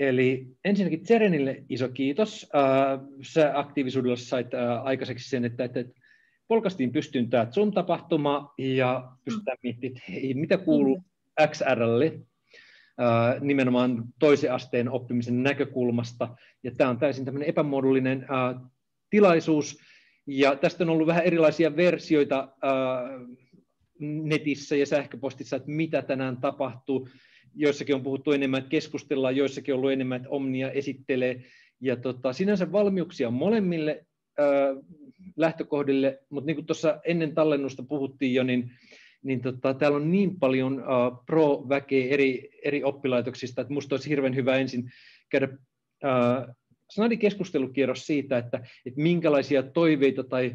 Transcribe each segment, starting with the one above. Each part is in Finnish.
Eli ensinnäkin Zerenille iso kiitos. Uh, sä aktiivisuudella sait uh, aikaiseksi sen, että, että polkastiin pystyyn tämä Zoom-tapahtuma ja pystytään miettimään, että hei, mitä kuuluu mm. XRlle uh, nimenomaan toisen asteen oppimisen näkökulmasta. Ja tämä on täysin tämmöinen epämuodollinen tilaisuus, ja tästä on ollut vähän erilaisia versioita netissä ja sähköpostissa, että mitä tänään tapahtuu. Joissakin on puhuttu enemmän, että keskustellaan, joissakin on ollut enemmän, että Omnia esittelee. Ja tota, sinänsä valmiuksia molemmille äh, lähtökohdille, mutta niin kuin tuossa ennen tallennusta puhuttiin jo, niin, niin tota, täällä on niin paljon uh, pro-väkeä eri, eri oppilaitoksista, että minusta olisi hirveän hyvä ensin käydä uh, snadi keskustelukierros siitä, että, että minkälaisia toiveita tai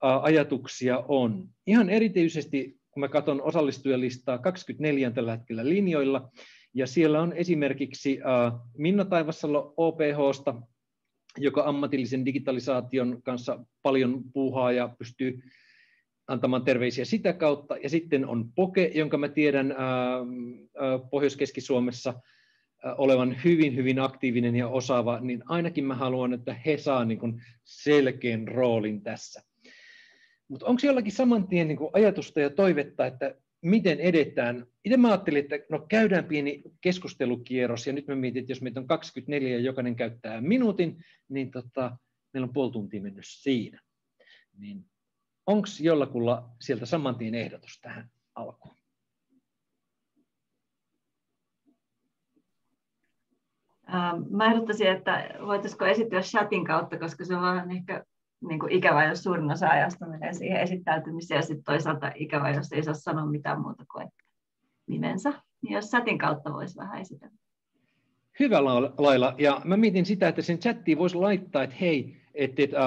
ajatuksia on. Ihan erityisesti kun mä katson osallistujalistaa 24 tällä hetkellä linjoilla, ja siellä on esimerkiksi uh, Minna Taivassalo OPHsta, joka ammatillisen digitalisaation kanssa paljon puuhaa ja pystyy antamaan terveisiä sitä kautta. Ja sitten on Poke, jonka mä tiedän uh, Pohjois-Keski-Suomessa uh, olevan hyvin, hyvin aktiivinen ja osaava, niin ainakin mä haluan, että he saa niin selkeän roolin tässä. Mutta onko jollakin saman tien niin kuin ajatusta ja toivetta, että miten edetään? Itse mä ajattelin, että no käydään pieni keskustelukierros, ja nyt mä mietin, että jos meitä on 24 ja jokainen käyttää minuutin, niin tota, meillä on puoli tuntia mennyt siinä. Niin onko jollakulla sieltä saman tien ehdotus tähän alkuun? Ähm, mä ehdottaisin, että voitaisiko esittyä chatin kautta, koska se on ehkä niin kuin ikävä, jos suurin osa ajasta menee siihen esittäytymiseen ja sitten toisaalta ikävä, jos ei saa sanoa mitään muuta kuin nimensä. Niin jos chatin kautta voisi vähän esitellä. Hyvä lailla. Ja mä mietin sitä, että sen chattiin voisi laittaa, että hei, että, että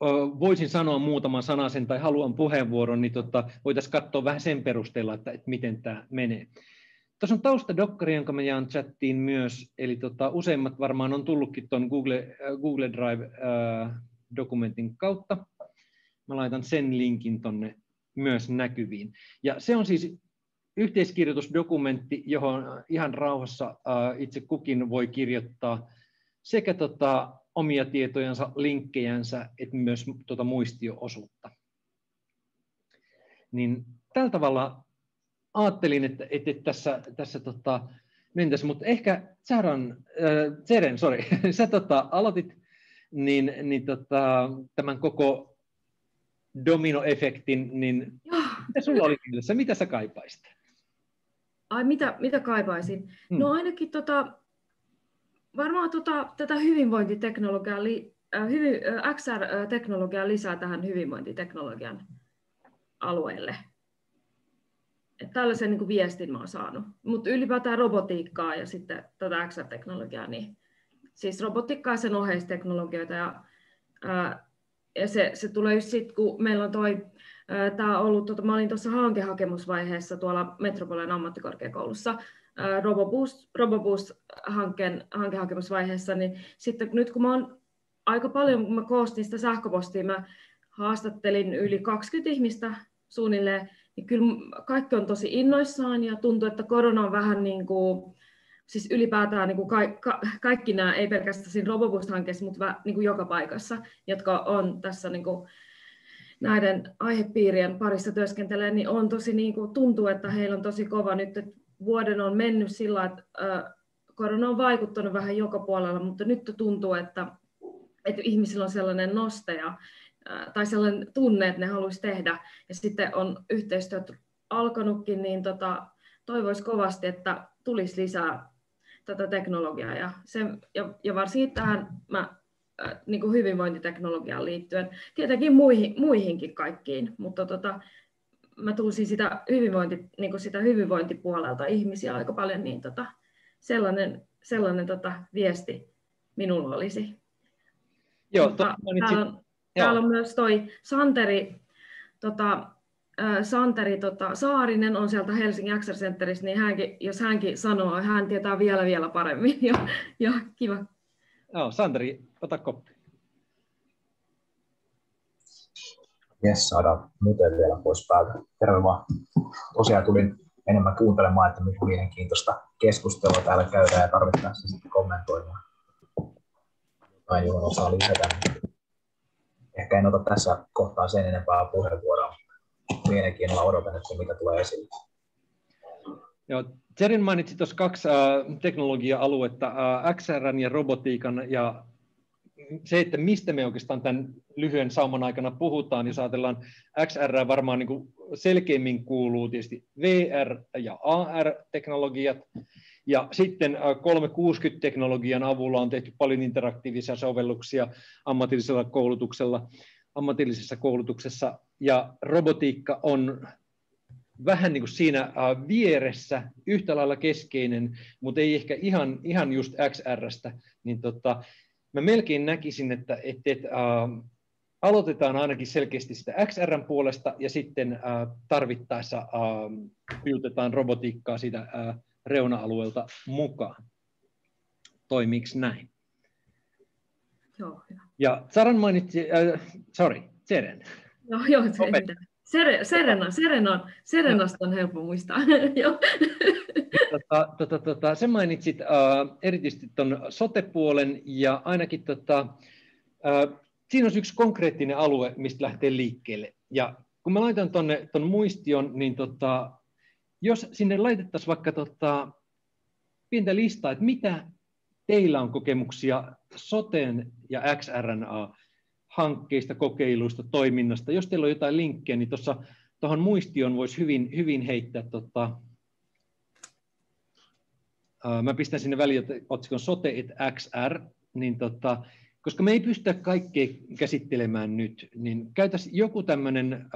uh, voisin sanoa muutaman sanasen tai haluan puheenvuoron, niin tota, voitaisiin katsoa vähän sen perusteella, että, että miten tämä menee. Tuossa on taustadokkari, jonka mä jaan chattiin myös, eli tota, useimmat varmaan on tullutkin tuon Google, Google Drive uh, dokumentin kautta. Mä laitan sen linkin tonne myös näkyviin. Ja se on siis yhteiskirjoitusdokumentti, johon ihan rauhassa itse kukin voi kirjoittaa sekä tota, omia tietojansa, linkkejänsä, että myös tuota muistioosuutta. Niin tällä tavalla ajattelin, että, että tässä, tässä tota, mentäisiin, mutta ehkä Zaran, äh, sorry, sä tota, aloitit niin, niin tota, tämän koko dominoefektin, niin Joo. mitä sulla oli mielessä? Mitä sä kaipaisit? Ai mitä, mitä kaipaisin? Hmm. No ainakin tota, varmaan tota, tätä hyvinvointiteknologiaa, li, äh, hyvin, äh, XR-teknologiaa lisää tähän hyvinvointiteknologian alueelle. Että tällaisen niin kuin viestin mä oon saanut. Mutta ylipäätään robotiikkaa ja sitten tätä XR-teknologiaa, niin siis robotiikkaa ja sen oheisteknologioita. Ja, ää, ja se, se tulee just sitten, kun meillä on toi, tämä ollut, tota, mä olin tuossa hankehakemusvaiheessa tuolla Metropolian ammattikorkeakoulussa, RoboBoost, RoboBoost-hankkeen hankehakemusvaiheessa, niin sitten nyt kun mä oon aika paljon, kun mä koostin sitä sähköpostia, mä haastattelin yli 20 ihmistä suunnilleen, niin kyllä kaikki on tosi innoissaan ja tuntuu, että korona on vähän niin kuin, siis ylipäätään niin kuin ka- ka- kaikki nämä, ei pelkästään siinä RoboBoost-hankkeessa, mutta niin kuin joka paikassa, jotka on tässä niin kuin näiden aihepiirien parissa työskentelee, niin on tosi niin kuin, tuntuu, että heillä on tosi kova nyt, että vuoden on mennyt sillä, että äh, korona on vaikuttanut vähän joka puolella, mutta nyt tuntuu, että, että ihmisillä on sellainen noste ja, äh, tai sellainen tunne, että ne haluaisi tehdä, ja sitten on yhteistyöt alkanutkin, niin tota, toivoisi kovasti, että tulisi lisää tätä teknologiaa ja, se, ja, ja varsinkin tähän mä, äh, niin kuin hyvinvointiteknologiaan liittyen, tietenkin muihin, muihinkin kaikkiin, mutta tota, mä tulsin sitä, hyvinvointi, niin kuin sitä hyvinvointipuolelta ihmisiä aika paljon, niin tota, sellainen, sellainen tota, viesti minulla olisi. Joo, mutta, täällä, on, täällä on myös toi Santeri, tota, Santeri tota, Saarinen on sieltä Helsingin XR Centeristä, niin hänkin, jos hänkin sanoo, hän tietää vielä vielä paremmin. Ja, ja kiva. Joo, Santeri, ota koppi. Jes, saadaan muuten vielä pois päältä. Terve vaan. Tosiaan tulin enemmän kuuntelemaan, että mikä mielenkiintoista keskustelua täällä käydään ja tarvittaessa sitten kommentoimaan jotain, johon osaa lisätä. Ehkä en ota tässä kohtaa sen enempää puheenvuoroa, mielenkiinnolla odotan, että mitä tulee esille. Joo, Jerin mainitsi tuossa kaksi äh, teknologia-aluetta, äh, XR ja robotiikan, ja se, että mistä me oikeastaan tämän lyhyen sauman aikana puhutaan, jos ajatellaan XR varmaan niin kuin selkeimmin kuuluu tietysti VR- ja AR-teknologiat, ja sitten 360-teknologian avulla on tehty paljon interaktiivisia sovelluksia ammatillisella koulutuksella, ammatillisessa koulutuksessa, ja robotiikka on vähän niin kuin siinä vieressä, yhtä lailla keskeinen, mutta ei ehkä ihan, ihan just XRstä, niin tota, mä melkein näkisin, että, että, että äh, aloitetaan ainakin selkeästi sitä XRn puolesta ja sitten äh, tarvittaessa äh, piutetaan robotiikkaa siitä äh, reuna-alueelta mukaan. Toimiiko näin? Joo, hyvä. Ja Saran mainitsi, äh, sorry, Seren. No, joo, se ei mitään. Sere, Serena, Serena, Serenasta on helppo muistaa. tota, tota, tota, sen mainitsit uh, erityisesti tuon sote-puolen ja ainakin tota, uh, siinä on yksi konkreettinen alue, mistä lähtee liikkeelle. Ja kun mä laitan tuonne ton muistion, niin tota, jos sinne laitettaisiin vaikka tota, pientä listaa, että mitä teillä on kokemuksia soten ja XRN hankkeista, kokeiluista, toiminnasta. Jos teillä on jotain linkkejä, niin tuossa tuohon muistioon voisi hyvin, hyvin heittää, tota, ää, mä pistän sinne väliin otsikon sote et XR, niin tota, koska me ei pystytä kaikkea käsittelemään nyt, niin käytäisiin joku tämmöinen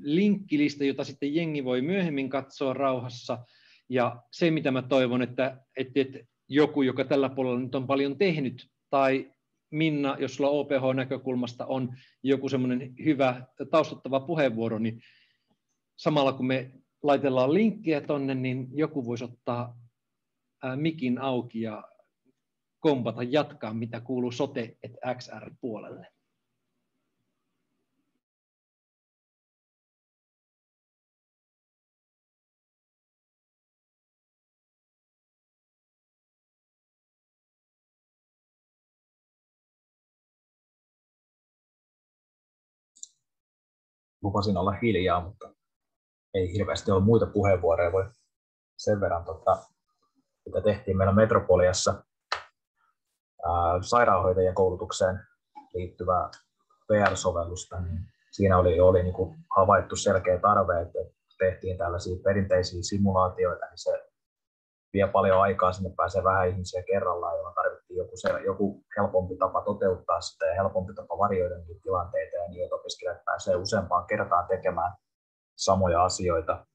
linkkilista, jota sitten jengi voi myöhemmin katsoa rauhassa. Ja se, mitä mä toivon, että, että, että joku, joka tällä puolella nyt on paljon tehnyt, tai Minna, jos sulla OPH-näkökulmasta on joku semmoinen hyvä taustattava puheenvuoro, niin samalla kun me laitellaan linkkiä tonne, niin joku voisi ottaa mikin auki ja kompata, jatkaa, mitä kuuluu sote XR puolelle. Lupasin olla hiljaa, mutta ei hirveästi ole muita puheenvuoroja. Voi sen verran, tota, mitä tehtiin meillä Metropoliassa ää, sairaanhoitajien koulutukseen liittyvää VR-sovellusta, niin siinä oli, oli niin kuin havaittu selkeä tarve, että tehtiin tällaisia perinteisiä simulaatioita, niin se vie paljon aikaa, sinne pääsee vähän ihmisiä kerrallaan, jolloin tarvittiin joku, se, joku helpompi tapa toteuttaa sitä ja helpompi tapa varjoida niitä tilanteita ja niin, että opiskelijat pääsee useampaan kertaan tekemään samoja asioita.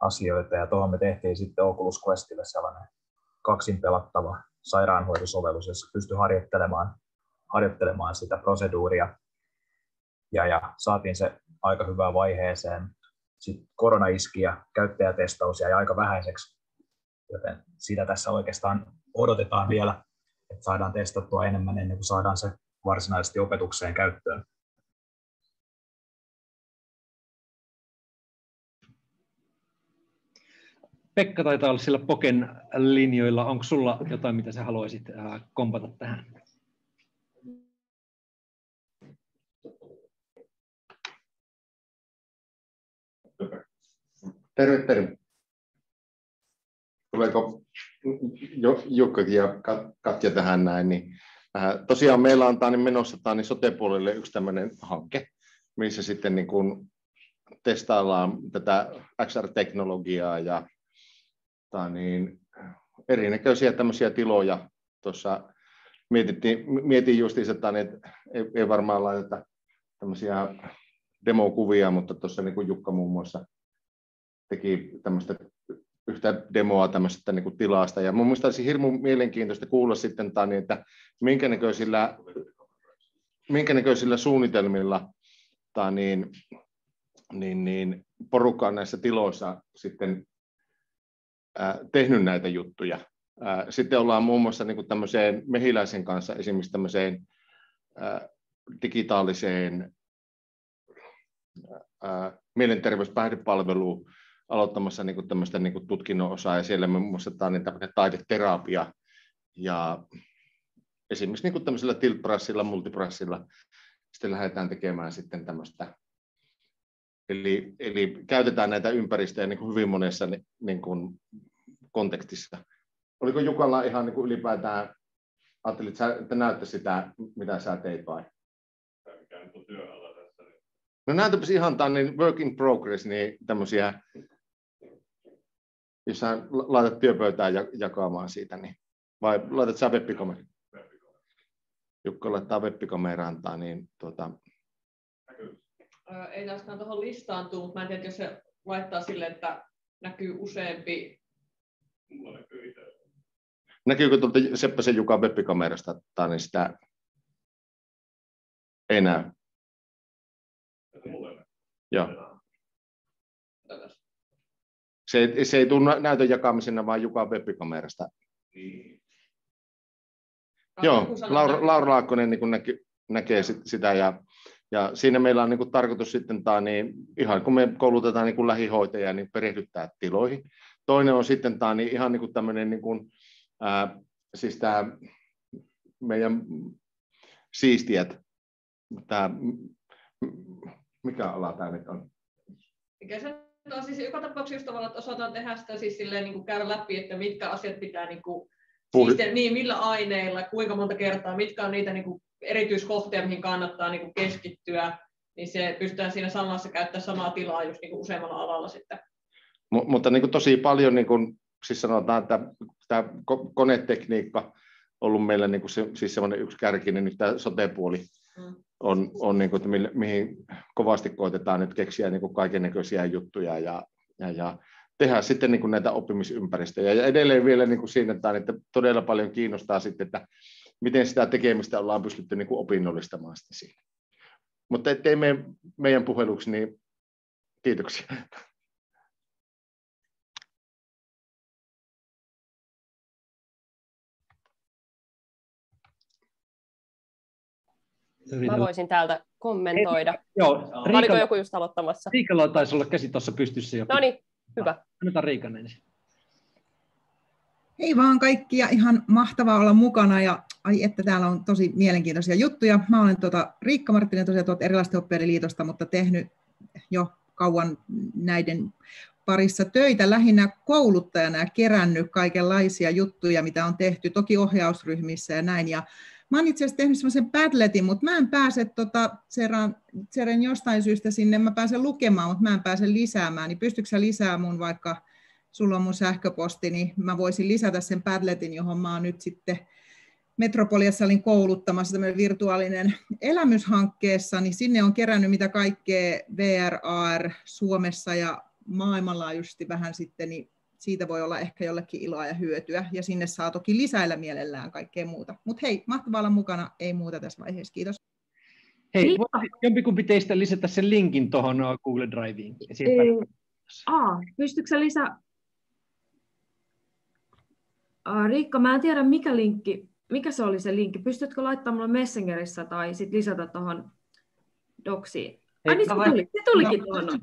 asioita. Ja tuohon me tehtiin sitten Oculus Questille sellainen kaksin pelattava sairaanhoitosovellus, jossa pystyi harjoittelemaan, harjoittelemaan sitä proseduuria. Ja, ja saatiin se aika hyvään vaiheeseen. Sitten korona iski ja käyttäjätestaus jäi aika vähäiseksi joten sitä tässä oikeastaan odotetaan vielä, että saadaan testattua enemmän ennen kuin saadaan se varsinaisesti opetukseen käyttöön. Pekka taitaa olla sillä Poken linjoilla. Onko sulla jotain, mitä sä haluaisit kompata tähän? Terve, terve tuleeko Jukka ja Katja tähän näin, niin äh, tosiaan meillä on niin menossa niin sote-puolelle yksi tämmöinen hanke, missä sitten niin kuin testaillaan tätä XR-teknologiaa ja niin, erinäköisiä tämmöisiä tiloja. Tuossa mietittiin, mietin justiinsa, että ei, ei varmaan laiteta tämmöisiä demokuvia, mutta tuossa niin kuin Jukka muun muassa teki tämmöistä yhtä demoa tämmöisestä niin kuin tilasta. Ja mun mielestä olisi hirmu mielenkiintoista kuulla sitten, Tani, että minkä näköisillä, minkä näköisillä suunnitelmilla tai niin, niin, niin porukka on näissä tiloissa sitten ää, tehnyt näitä juttuja. Ää, sitten ollaan muun muassa niin kuin tämmöiseen mehiläisen kanssa esimerkiksi tämmöiseen ää, digitaaliseen ää, mielenterveyspäihdepalveluun aloittamassa niin kuin tämmöistä niin kuin tutkinnon osaa, ja siellä me muun muassa niin tämmöinen taideterapia, ja esimerkiksi niin kuin tämmöisellä tiltprassilla, multiprassilla, sitten lähdetään tekemään sitten tämmöistä, eli, eli käytetään näitä ympäristöjä niin kuin hyvin monessa niin kuin kontekstissa. Oliko Jukalla ihan niin kuin ylipäätään, ajattelit, että näyttää sitä, mitä sä teit vai? Mikä nyt on työala tässä? No näytäpäs ihan tämä niin work in progress, niin tämmöisiä, jos sä laitat työpöytään jakamaan siitä, niin, vai laitat sä webbikameran? Jukka laittaa webbikameraan, niin tuota... Ei taaskaan tuohon listaantuu, mutta mä en tiedä, jos se laittaa sille, että näkyy useampi. Näkyykö tuolta Seppäsen Jukan webbikamerasta, tai niin sitä ei näy? Joo. Se ei, se ei tule näytön jakamisena, vaan Jukan webbikamerasta. Niin. Joo, Laura, Laura Laakkonen niin näky, näkee sit, sitä ja, ja siinä meillä on niin kuin tarkoitus sitten tämä, niin ihan kun me koulutetaan niin kuin lähihoitajia, niin perehdyttää tiloihin. Toinen on sitten tämä niin ihan niin kuin tämmöinen, niin kuin, ää, siis tämä meidän siistijät, tämä, mikä ala tämä nyt on? Mikä se on siis joka tapauksessa just tavallaan, että osataan tehdä sitä siis silleen, niin kuin käydä läpi, että mitkä asiat pitää niin kuin. Siis, niin, millä aineilla, kuinka monta kertaa, mitkä on niitä niin kuin, erityiskohtia, mihin kannattaa niin kuin, keskittyä, niin se pystytään siinä samassa käyttämään samaa tilaa just niin kuin, useammalla alalla sitten. M- mutta niin kuin, tosi paljon, niin kuin, siis sanotaan, että tämä konetekniikka on ollut meillä niin kuin se, siis semmoinen yksi kärki, niin nyt tämä sote-puoli mm. On, on niin kuin, että mi- mihin kovasti koitetaan nyt keksiä niin kaiken näköisiä juttuja ja, ja, ja tehdä sitten niin kuin näitä oppimisympäristöjä. Ja edelleen vielä niin kuin siinä, että todella paljon kiinnostaa sitten, että miten sitä tekemistä ollaan pystytty niin kuin opinnollistamaan sitten siinä. Mutta ettei meidän puheluksi, niin kiitoksia. Mä voisin täältä kommentoida. Joo, Riika, Oliko joku just aloittamassa? Riikalla taisi olla käsi tuossa pystyssä jo. No niin, Hyvä. Annetaan Riikan ensin. Hei vaan kaikkia, ihan mahtavaa olla mukana ja ai että täällä on tosi mielenkiintoisia juttuja. Mä olen tuota, Riikka Marttinen tosiaan tuolta erilaisten oppijoiden liitosta, mutta tehnyt jo kauan näiden parissa töitä lähinnä kouluttajana ja kerännyt kaikenlaisia juttuja, mitä on tehty, toki ohjausryhmissä ja näin. Ja Mä oon itse asiassa tehnyt semmoisen Padletin, mutta mä en pääse tota, Seren, Seren jostain syystä sinne, mä pääsen lukemaan, mutta mä en pääse lisäämään, niin pystytkö sä lisää mun vaikka, sulla on mun sähköposti, niin mä voisin lisätä sen Padletin, johon mä oon nyt sitten Metropoliassa olin kouluttamassa tämmöinen virtuaalinen elämyshankkeessa, niin sinne on kerännyt mitä kaikkea VRR Suomessa ja maailmanlaajuisesti vähän sitten, niin siitä voi olla ehkä jollekin iloa ja hyötyä, ja sinne saa toki lisäillä mielellään kaikkea muuta. Mutta hei, mahtavaa olla mukana, ei muuta tässä vaiheessa, kiitos. Hei, jompikumpi teistä lisätä sen linkin tuohon Google Driveen? Aa, pystytkö sä lisää? Riikka, mä en tiedä mikä linkki, mikä se oli se linkki. Pystytkö laittamaan mulle Messengerissä tai sit lisätä tuohon doksiin? Ai niin, se, tuli, se tulikin no, tuohon.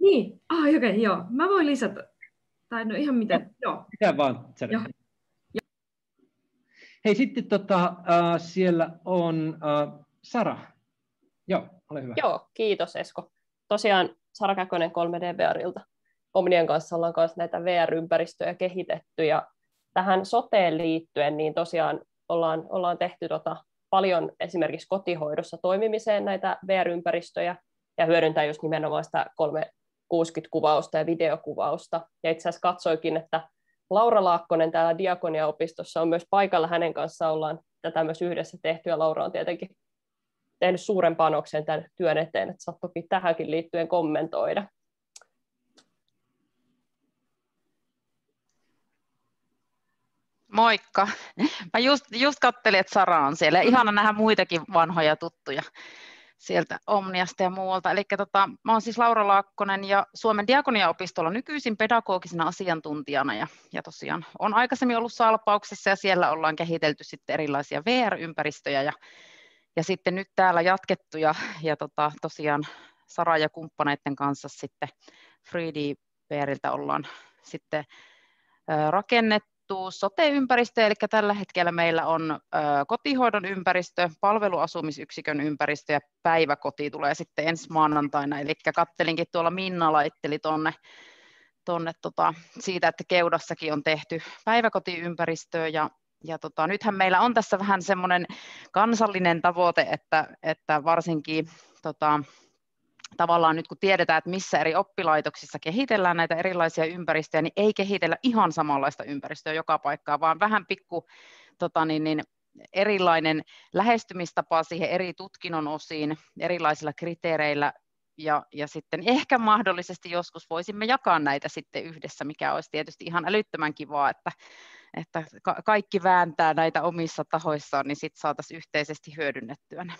Niin, ah, okei, okay, joo. Mä voin lisätä. Tai no ihan miten, joo. Mitä vaan, joo. Hei, sitten tota, äh, siellä on äh, Sara. Joo, ole hyvä. Joo, kiitos Esko. Tosiaan Sara Käkönen 3D VRilta. Omnien kanssa ollaan kanssa näitä VR-ympäristöjä kehitetty ja tähän soteen liittyen niin tosiaan ollaan, ollaan tehty tota paljon esimerkiksi kotihoidossa toimimiseen näitä VR-ympäristöjä ja hyödyntää just nimenomaan sitä 3 60-kuvausta ja videokuvausta. Ja itse asiassa katsoikin, että Laura Laakkonen täällä Diakonia-opistossa on myös paikalla. Hänen kanssaan ollaan tätä myös yhdessä tehty, ja Laura on tietenkin tehnyt suuren panoksen tämän työn eteen, että saat toki tähänkin liittyen kommentoida. Moikka. Mä just, just kattelin, että Sara on siellä. Ihana nähdä muitakin vanhoja tuttuja sieltä Omniasta ja muualta. Eli tota, mä olen siis Laura Laakkonen ja Suomen Diakonia-opistolla nykyisin pedagogisena asiantuntijana ja, ja tosiaan on aikaisemmin ollut Salpauksessa ja siellä ollaan kehitelty sitten erilaisia VR-ympäristöjä ja, ja sitten nyt täällä jatkettu ja, ja tota, tosiaan Sara ja kumppaneiden kanssa sitten 3D VRiltä ollaan sitten rakennettu sote-ympäristö, eli tällä hetkellä meillä on kotihoidon ympäristö, palveluasumisyksikön ympäristö ja päiväkoti tulee sitten ensi maanantaina, eli kattelinkin tuolla Minna laitteli tuonne tonne tota, siitä, että Keudassakin on tehty päiväkotiympäristöä ja ja tota, nythän meillä on tässä vähän semmoinen kansallinen tavoite, että, että varsinkin tota, tavallaan nyt kun tiedetään, että missä eri oppilaitoksissa kehitellään näitä erilaisia ympäristöjä, niin ei kehitellä ihan samanlaista ympäristöä joka paikkaa, vaan vähän pikku tota niin, niin, erilainen lähestymistapa siihen eri tutkinnon osiin erilaisilla kriteereillä ja, ja sitten ehkä mahdollisesti joskus voisimme jakaa näitä sitten yhdessä, mikä olisi tietysti ihan älyttömän kivaa, että, että kaikki vääntää näitä omissa tahoissaan, niin sitten saataisiin yhteisesti hyödynnettyä ne.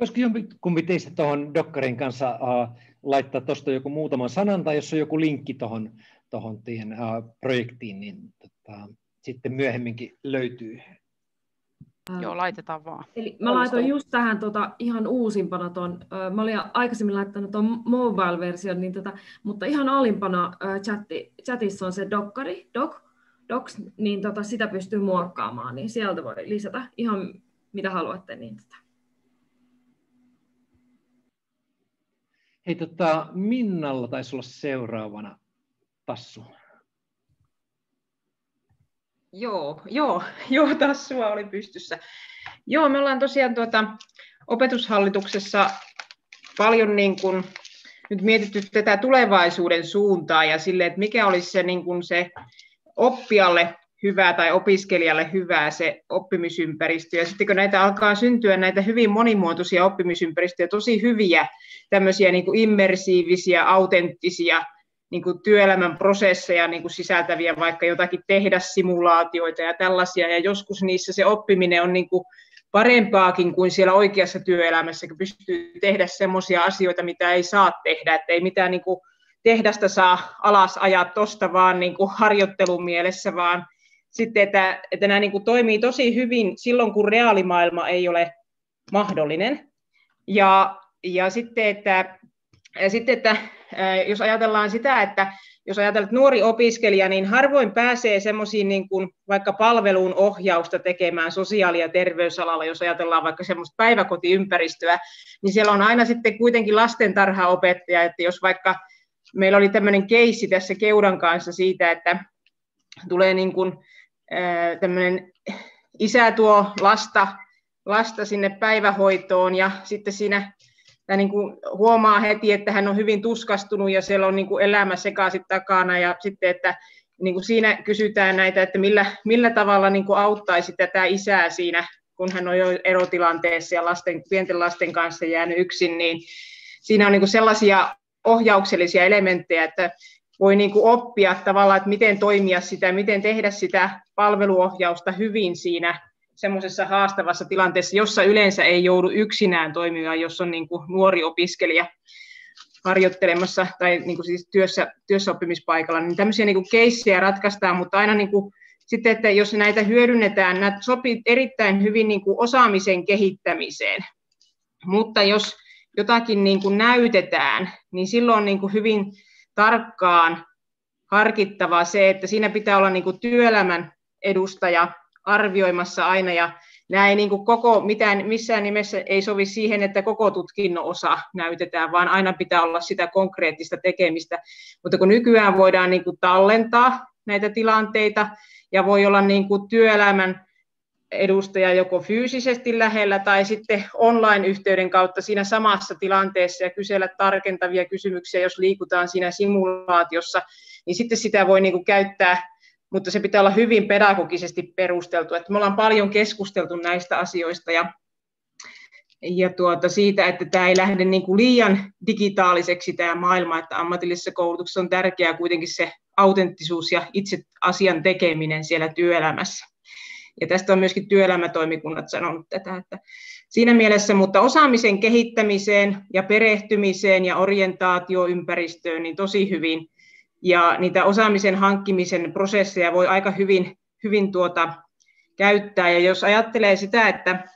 Olisiko jompikumpi teistä tuohon Dokkarin kanssa uh, laittaa tuosta joku muutaman sanan, tai jos on joku linkki tuohon tohon siihen uh, projektiin, niin tota, sitten myöhemminkin löytyy. Joo, laitetaan vaan. Eli mä laitoin just tähän tota, ihan uusimpana ton, mä olin aikaisemmin laittanut tuon mobile-version, niin tota, mutta ihan alimpana chatti, chatissa on se dokkari, doc, docs, niin tota, sitä pystyy muokkaamaan, niin sieltä voi lisätä ihan mitä haluatte. Niin tota. Hei, tota, Minnalla taisi olla seuraavana tassu. Joo, joo, joo, tassua oli pystyssä. Joo, me ollaan tosiaan tuota, opetushallituksessa paljon niin kuin, nyt mietitty tätä tulevaisuuden suuntaa ja sille, että mikä olisi se, niin kuin se oppijalle hyvää tai opiskelijalle hyvää se oppimisympäristö. Ja sitten kun näitä alkaa syntyä näitä hyvin monimuotoisia oppimisympäristöjä, tosi hyviä tämmöisiä niin kuin immersiivisiä, autenttisia niin kuin työelämän prosesseja niin kuin sisältäviä vaikka jotakin tehdä simulaatioita ja tällaisia, ja joskus niissä se oppiminen on niin kuin parempaakin kuin siellä oikeassa työelämässä, kun pystyy tehdä semmoisia asioita, mitä ei saa tehdä, että ei mitään niin kuin tehdasta saa alas ajaa tuosta vaan niin kuin harjoittelun mielessä, vaan sitten, että, että nämä niin kuin toimii tosi hyvin silloin, kun reaalimaailma ei ole mahdollinen. Ja, ja sitten, että, ja sitten, että jos ajatellaan sitä, että jos ajatellaan, että nuori opiskelija, niin harvoin pääsee semmoisiin niin kuin vaikka palveluun ohjausta tekemään sosiaali- ja terveysalalla, jos ajatellaan vaikka semmoista päiväkotiympäristöä, niin siellä on aina sitten kuitenkin lastentarhaopettaja, että jos vaikka meillä oli tämmöinen keissi tässä Keudan kanssa siitä, että tulee niin kuin, tämmöinen isä tuo lasta, lasta sinne päivähoitoon ja sitten siinä tai niin kuin huomaa heti, että hän on hyvin tuskastunut ja siellä on niin kuin elämä sekaisin takana ja sitten, että niin kuin siinä kysytään näitä, että millä, millä tavalla niin kuin auttaisi tätä isää siinä, kun hän on jo erotilanteessa ja lasten, pienten lasten kanssa jäänyt yksin, niin siinä on niin kuin sellaisia ohjauksellisia elementtejä, että voi niin kuin oppia tavallaan, että miten toimia sitä, miten tehdä sitä palveluohjausta hyvin siinä semmoisessa haastavassa tilanteessa, jossa yleensä ei joudu yksinään toimimaan, jos on niin kuin nuori opiskelija harjoittelemassa tai niin kuin siis työssä, työssäoppimispaikalla, niin tämmöisiä niin kuin keissejä ratkaistaan, mutta aina niin kuin, sitten, että jos näitä hyödynnetään, nämä sopii erittäin hyvin niin kuin osaamisen kehittämiseen, mutta jos jotakin niin kuin näytetään, niin silloin niin kuin hyvin tarkkaan harkittava se, että siinä pitää olla niin kuin työelämän edustaja arvioimassa aina ja ei niin kuin koko, mitään, missään nimessä ei sovi siihen, että koko tutkinnon osa näytetään, vaan aina pitää olla sitä konkreettista tekemistä. Mutta kun nykyään voidaan niin kuin tallentaa näitä tilanteita ja voi olla niin kuin työelämän edustaja joko fyysisesti lähellä tai sitten online-yhteyden kautta siinä samassa tilanteessa ja kysellä tarkentavia kysymyksiä, jos liikutaan siinä simulaatiossa, niin sitten sitä voi niin kuin käyttää mutta se pitää olla hyvin pedagogisesti perusteltu. Että me ollaan paljon keskusteltu näistä asioista ja, ja tuota, siitä, että tämä ei lähde niin kuin liian digitaaliseksi tämä maailma, että ammatillisessa koulutuksessa on tärkeää kuitenkin se autenttisuus ja itse asian tekeminen siellä työelämässä. Ja tästä on myöskin työelämätoimikunnat sanonut tätä, että siinä mielessä, mutta osaamisen kehittämiseen ja perehtymiseen ja orientaatioympäristöön niin tosi hyvin ja niitä osaamisen hankkimisen prosesseja voi aika hyvin, hyvin tuota, käyttää. Ja jos ajattelee sitä, että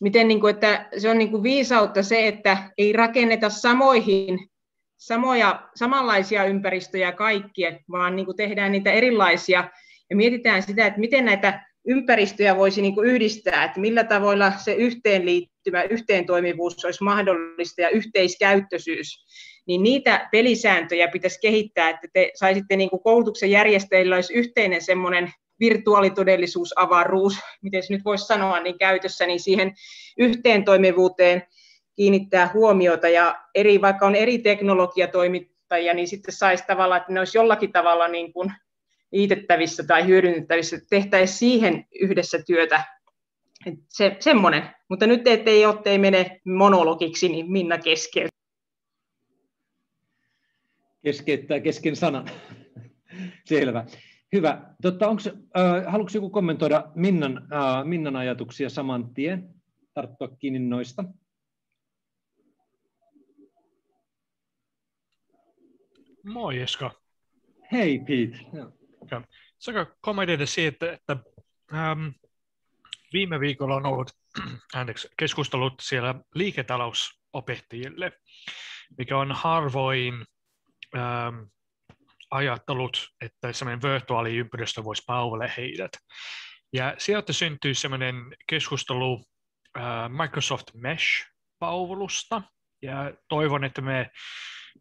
miten niin kuin, että se on niin kuin viisautta se, että ei rakenneta samoihin samoja, samanlaisia ympäristöjä kaikkien, vaan niin kuin tehdään niitä erilaisia ja mietitään sitä, että miten näitä ympäristöjä voisi niin yhdistää, että millä tavoilla se yhteenliittymä, yhteentoimivuus olisi mahdollista ja yhteiskäyttöisyys, niin niitä pelisääntöjä pitäisi kehittää, että te saisitte niin koulutuksen järjestäjillä olisi yhteinen semmoinen virtuaalitodellisuusavaruus, miten se nyt voisi sanoa, niin käytössä, niin siihen yhteentoimivuuteen kiinnittää huomiota. Ja eri, vaikka on eri teknologiatoimittajia, niin sitten saisi tavallaan, että ne olisi jollakin tavalla niin kuin liitettävissä tai hyödynnettävissä, tehtäisiin siihen yhdessä työtä. Et se, semmoinen. Mutta nyt ettei ei mene monologiksi, niin Minna keskeyttää. Keskeyttää kesken sanan. Selvä. Hyvä. Totta, onks, äh, haluatko joku kommentoida Minnan, äh, Minnan ajatuksia saman tien? Tarttua kiinni noista. Moi Eska. Hei Pete. Ja, saanko kommentoida siitä, että ähm, viime viikolla on ollut anteeksi, keskustelut siellä liiketalousopettajille, mikä on harvoin ähm, ajattelut, että semmoinen virtuaaliympäristö voisi palvella heidät. Ja sieltä syntyy semmoinen keskustelu äh, Microsoft Mesh-palvelusta, ja toivon, että me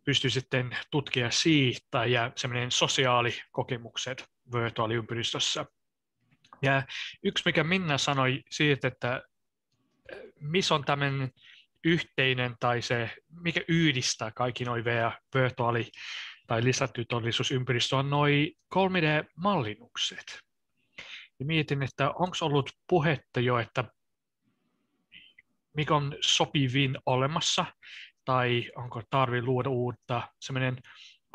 pystyy sitten tutkia siitä ja semmoinen sosiaalikokemukset virtuaaliympäristössä. Ja yksi, mikä Minna sanoi siitä, että missä on tämmöinen yhteinen tai se, mikä yhdistää kaikki noin virtuaali- tai lisätty todellisuusympäristö on noin 3D-mallinnukset. Ja mietin, että onko ollut puhetta jo, että mikä on sopivin olemassa, tai onko tarvi luoda uutta, semmoinen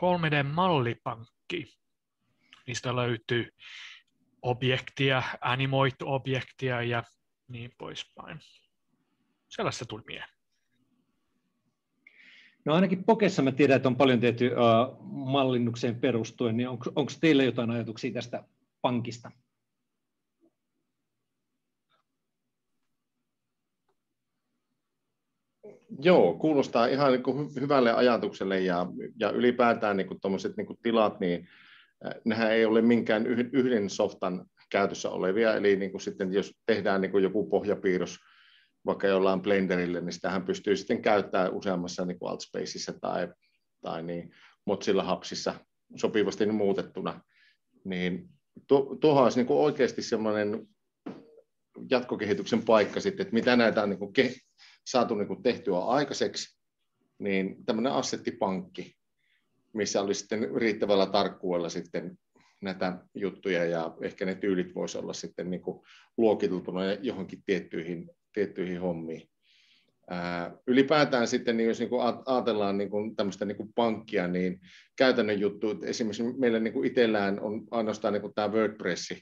3D-mallipankki, mistä löytyy objektia, animoitu objektia ja niin poispäin. Sellaista tuli mieleen. No ainakin Pokessa mä tiedän, että on paljon tehty uh, mallinnukseen perustuen, niin onko teillä jotain ajatuksia tästä pankista? Joo, kuulostaa ihan niin kuin hyvälle ajatukselle ja, ja ylipäätään niin kuin niin tilat, niin nehän ei ole minkään yhden softan käytössä olevia, eli niin kuin sitten jos tehdään niin kuin joku pohjapiirros vaikka jollain Blenderille, niin sitähän pystyy sitten käyttämään useammassa niin kuin Altspaceissa tai, tai niin Mozilla Hubsissa sopivasti muutettuna, niin tuohon olisi niin kuin oikeasti semmoinen jatkokehityksen paikka sitten, että mitä näitä niin kuin ke- saatu niin kuin tehtyä aikaiseksi, niin tämmöinen assettipankki, missä olisi sitten riittävällä tarkkuudella sitten näitä juttuja ja ehkä ne tyylit voisi olla sitten niin kuin luokiteltuna johonkin tiettyihin, tiettyihin hommiin. Ää, ylipäätään sitten, niin jos niin kuin ajatellaan niin kuin tämmöistä niin kuin pankkia, niin käytännön juttu, esimerkiksi meillä niin kuin itsellään on ainoastaan niin kuin tämä WordPress,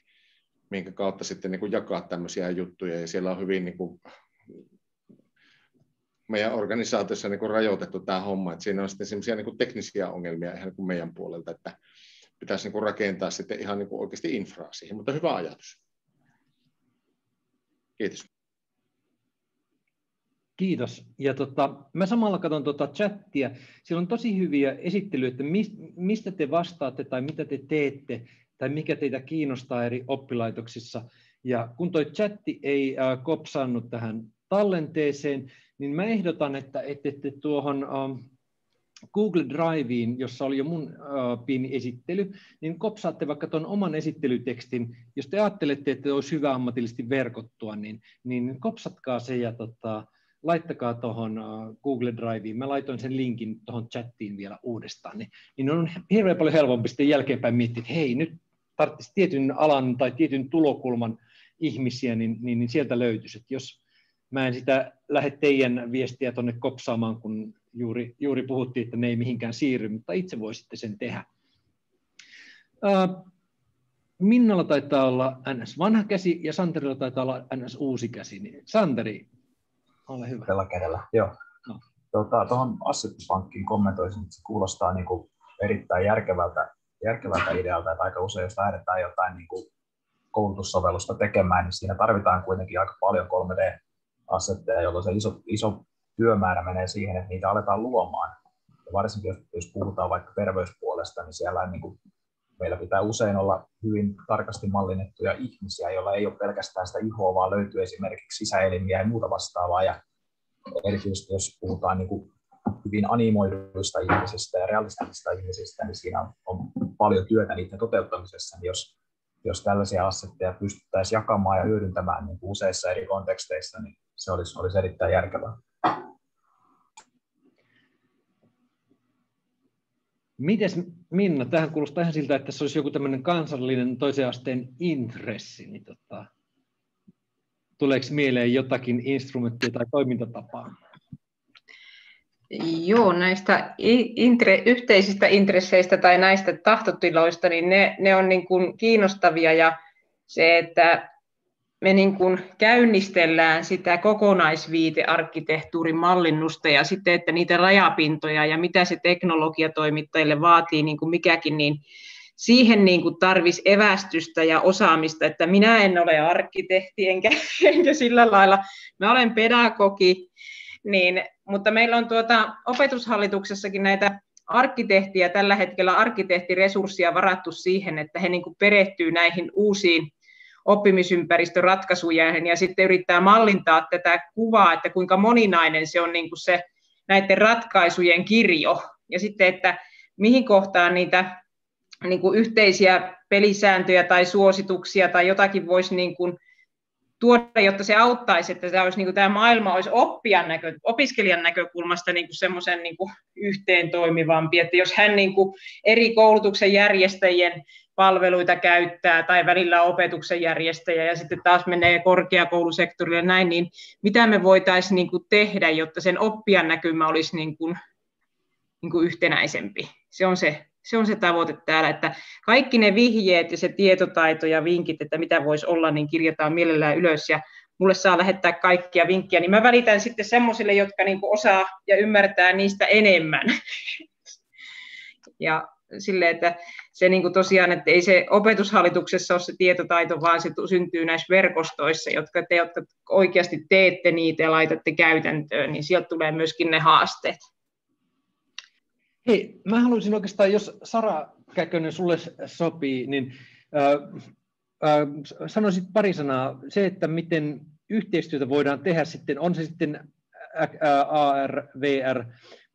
minkä kautta sitten niin kuin jakaa tämmöisiä juttuja, ja siellä on hyvin niin kuin meidän organisaatiossa niin kuin rajoitettu tämä homma, että siinä on sitten sellaisia niin teknisiä ongelmia ihan kuin meidän puolelta, että pitäisi niin kuin rakentaa sitten ihan niin kuin oikeasti infraa siihen, mutta hyvä ajatus. Kiitos. Kiitos. Ja tota, mä samalla katson tuota chattia. Siellä on tosi hyviä esittelyjä, että mistä te vastaatte tai mitä te teette tai mikä teitä kiinnostaa eri oppilaitoksissa. Ja kun tuo chatti ei äh, kopsannut tähän tallenteeseen, niin mä ehdotan, että ette tuohon ähm, Google Driveen, jossa oli jo mun äh, pieni esittely, niin kopsaatte vaikka tuon oman esittelytekstin. Jos te ajattelette, että olisi hyvä ammatillisesti verkottua, niin, niin kopsatkaa se ja tota, laittakaa tuohon Google Driveen. Mä laitoin sen linkin tuohon chattiin vielä uudestaan. Niin, niin on hirveän paljon helpompi sitten jälkeenpäin miettiä, että hei, nyt tarvitsisi tietyn alan tai tietyn tulokulman ihmisiä, niin, niin, niin sieltä löytyisi. Että jos, mä en sitä lähde teidän viestiä tuonne kopsaamaan, kun juuri, juuri puhuttiin, että ne ei mihinkään siirry, mutta itse voisitte sen tehdä. Minnalla taitaa olla NS vanha käsi ja Santerilla taitaa olla NS uusi käsi. Niin Santeri, ole hyvä. Tällä kädellä, joo. No. Tuota, tuohon Assetpankkiin kommentoisin, että se kuulostaa niin kuin erittäin järkevältä, järkevältä idealta, että aika usein jos lähdetään jotain niin kuin koulutussovellusta tekemään, niin siinä tarvitaan kuitenkin aika paljon 3D assetteja, jolloin se iso, iso työmäärä menee siihen, että niitä aletaan luomaan. Ja varsinkin jos, jos puhutaan vaikka terveyspuolesta, niin siellä niin kuin, meillä pitää usein olla hyvin tarkasti mallinnettuja ihmisiä, joilla ei ole pelkästään sitä ihoa, vaan löytyy esimerkiksi sisäelimiä ja muuta vastaavaa. Ja erityisesti jos puhutaan niin kuin hyvin animoiduista ihmisistä ja realistisista ihmisistä, niin siinä on, on paljon työtä niiden toteuttamisessa. Niin jos, jos tällaisia assetteja pystyttäisiin jakamaan ja hyödyntämään niin kuin useissa eri konteksteissa, niin se olisi, olisi erittäin järkevää. Mites Minna, tähän kuulostaa ihan siltä, että se olisi joku tämmöinen kansallinen toisen asteen intressi, niin tota, tuleeko mieleen jotakin instrumenttia tai toimintatapaa? Joo, näistä intre, yhteisistä intresseistä tai näistä tahtotiloista, niin ne, ne on niin kuin kiinnostavia ja se, että me niin kuin käynnistellään sitä kokonaisviitearkkitehtuurin mallinnusta ja sitten, että niitä rajapintoja ja mitä se teknologia toimittajille vaatii, niin kuin mikäkin, niin siihen niin kuin tarvisi evästystä ja osaamista, että minä en ole arkkitehti enkä, enkä sillä lailla, mä olen pedagogi, niin, mutta meillä on tuota opetushallituksessakin näitä arkkitehtiä tällä hetkellä arkkitehtiresurssia varattu siihen, että he niin kuin perehtyy näihin uusiin oppimisympäristöratkaisuihin ja sitten yrittää mallintaa tätä kuvaa, että kuinka moninainen se on niin kuin se näiden ratkaisujen kirjo. Ja sitten, että mihin kohtaan niitä niin kuin yhteisiä pelisääntöjä tai suosituksia tai jotakin voisi niin kuin tuoda, jotta se auttaisi, että tämä, olisi, niin kuin, tämä maailma olisi oppijan näkö, opiskelijan näkökulmasta niin kuin semmoisen niin kuin yhteen toimivampi, että jos hän niin kuin eri koulutuksen järjestäjien palveluita käyttää tai välillä opetuksen järjestäjä ja sitten taas menee korkeakoulusektorille näin, niin mitä me voitaisiin niin kuin tehdä, jotta sen oppijan näkymä olisi niin kuin, niin kuin yhtenäisempi. Se on se, se on se tavoite täällä, että kaikki ne vihjeet ja se tietotaito ja vinkit, että mitä voisi olla, niin kirjataan mielellään ylös ja mulle saa lähettää kaikkia vinkkejä, niin mä välitän sitten semmoisille, jotka niin kuin osaa ja ymmärtää niistä enemmän. ja sille, että se niin kuin tosiaan, että ei se opetushallituksessa ole se tietotaito, vaan se syntyy näissä verkostoissa, jotka te jotka oikeasti teette niitä ja laitatte käytäntöön, niin sieltä tulee myöskin ne haasteet. Hei, mä haluaisin oikeastaan, jos Sara Käkönen sulle sopii, niin äh, äh, sanoisit pari sanaa. Se, että miten yhteistyötä voidaan tehdä sitten, on se sitten AR, VR,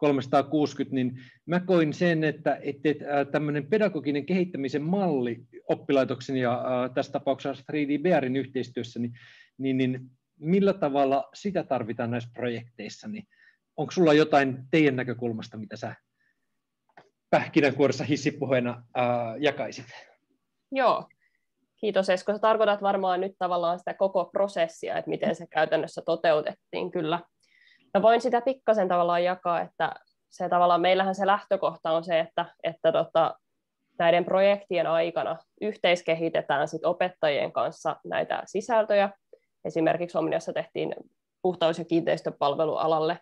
360, niin mä koin sen, että, että tämmöinen pedagoginen kehittämisen malli oppilaitoksen ja tässä tapauksessa 3D yhteistyössä, niin, niin, niin millä tavalla sitä tarvitaan näissä projekteissa, niin onko sulla jotain teidän näkökulmasta, mitä sä pähkinänkuoressa hissipuheena ää, jakaisit? Joo, kiitos Esko. Sä tarkoitat varmaan nyt tavallaan sitä koko prosessia, että miten se käytännössä toteutettiin kyllä. Mä voin sitä pikkasen tavallaan jakaa, että se tavallaan meillähän se lähtökohta on se, että, että tota, näiden projektien aikana yhteiskehitetään sit opettajien kanssa näitä sisältöjä. Esimerkiksi Omniassa tehtiin puhtaus- ja kiinteistöpalvelualalle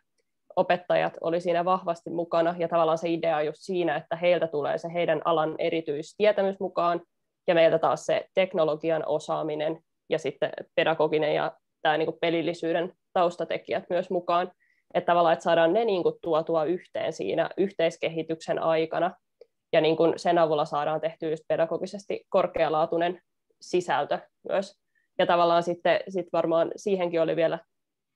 opettajat oli siinä vahvasti mukana, ja tavallaan se idea on just siinä, että heiltä tulee se heidän alan erityistietämys mukaan, ja meiltä taas se teknologian osaaminen ja sitten pedagoginen ja tämä niin pelillisyyden taustatekijät myös mukaan, että tavallaan että saadaan ne niin kuin tuotua yhteen siinä yhteiskehityksen aikana, ja niin kuin sen avulla saadaan tehtyä just pedagogisesti korkealaatuinen sisältö myös. Ja tavallaan sitten sit varmaan siihenkin oli vielä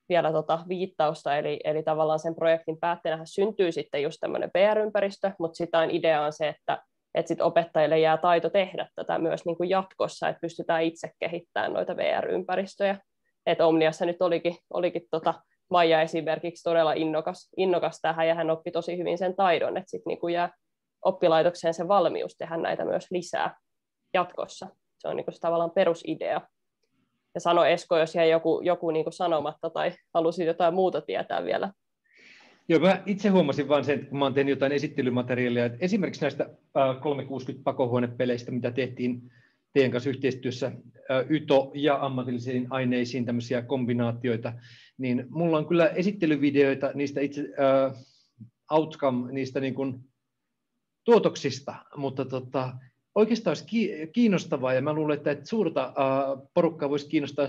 vielä tota viittausta, eli, eli tavallaan sen projektin päätteenä syntyy sitten just tämmöinen PR-ympäristö, mutta sitä idea on se, että, että sit opettajille jää taito tehdä tätä myös niin kuin jatkossa, että pystytään itse kehittämään noita VR-ympäristöjä. Et Omniassa nyt olikin, olikin tota Maija esimerkiksi todella innokas, innokas tähän, ja hän oppi tosi hyvin sen taidon, että sitten niin jää oppilaitokseen se valmius tehdä näitä myös lisää jatkossa. Se on niin se tavallaan perusidea ja sano Esko, jos jäi joku, joku niin kuin sanomatta tai halusi jotain muuta tietää vielä. Joo, mä itse huomasin vain sen, kun mä olen tehnyt jotain esittelymateriaalia, että esimerkiksi näistä 360 pakohuonepeleistä, mitä tehtiin teidän kanssa yhteistyössä YTO ja ammatillisiin aineisiin tämmöisiä kombinaatioita, niin mulla on kyllä esittelyvideoita niistä itse uh, outcome, niistä niin kuin tuotoksista, mutta tota, oikeastaan olisi kiinnostavaa, ja mä luulen, että suurta porukkaa voisi kiinnostaa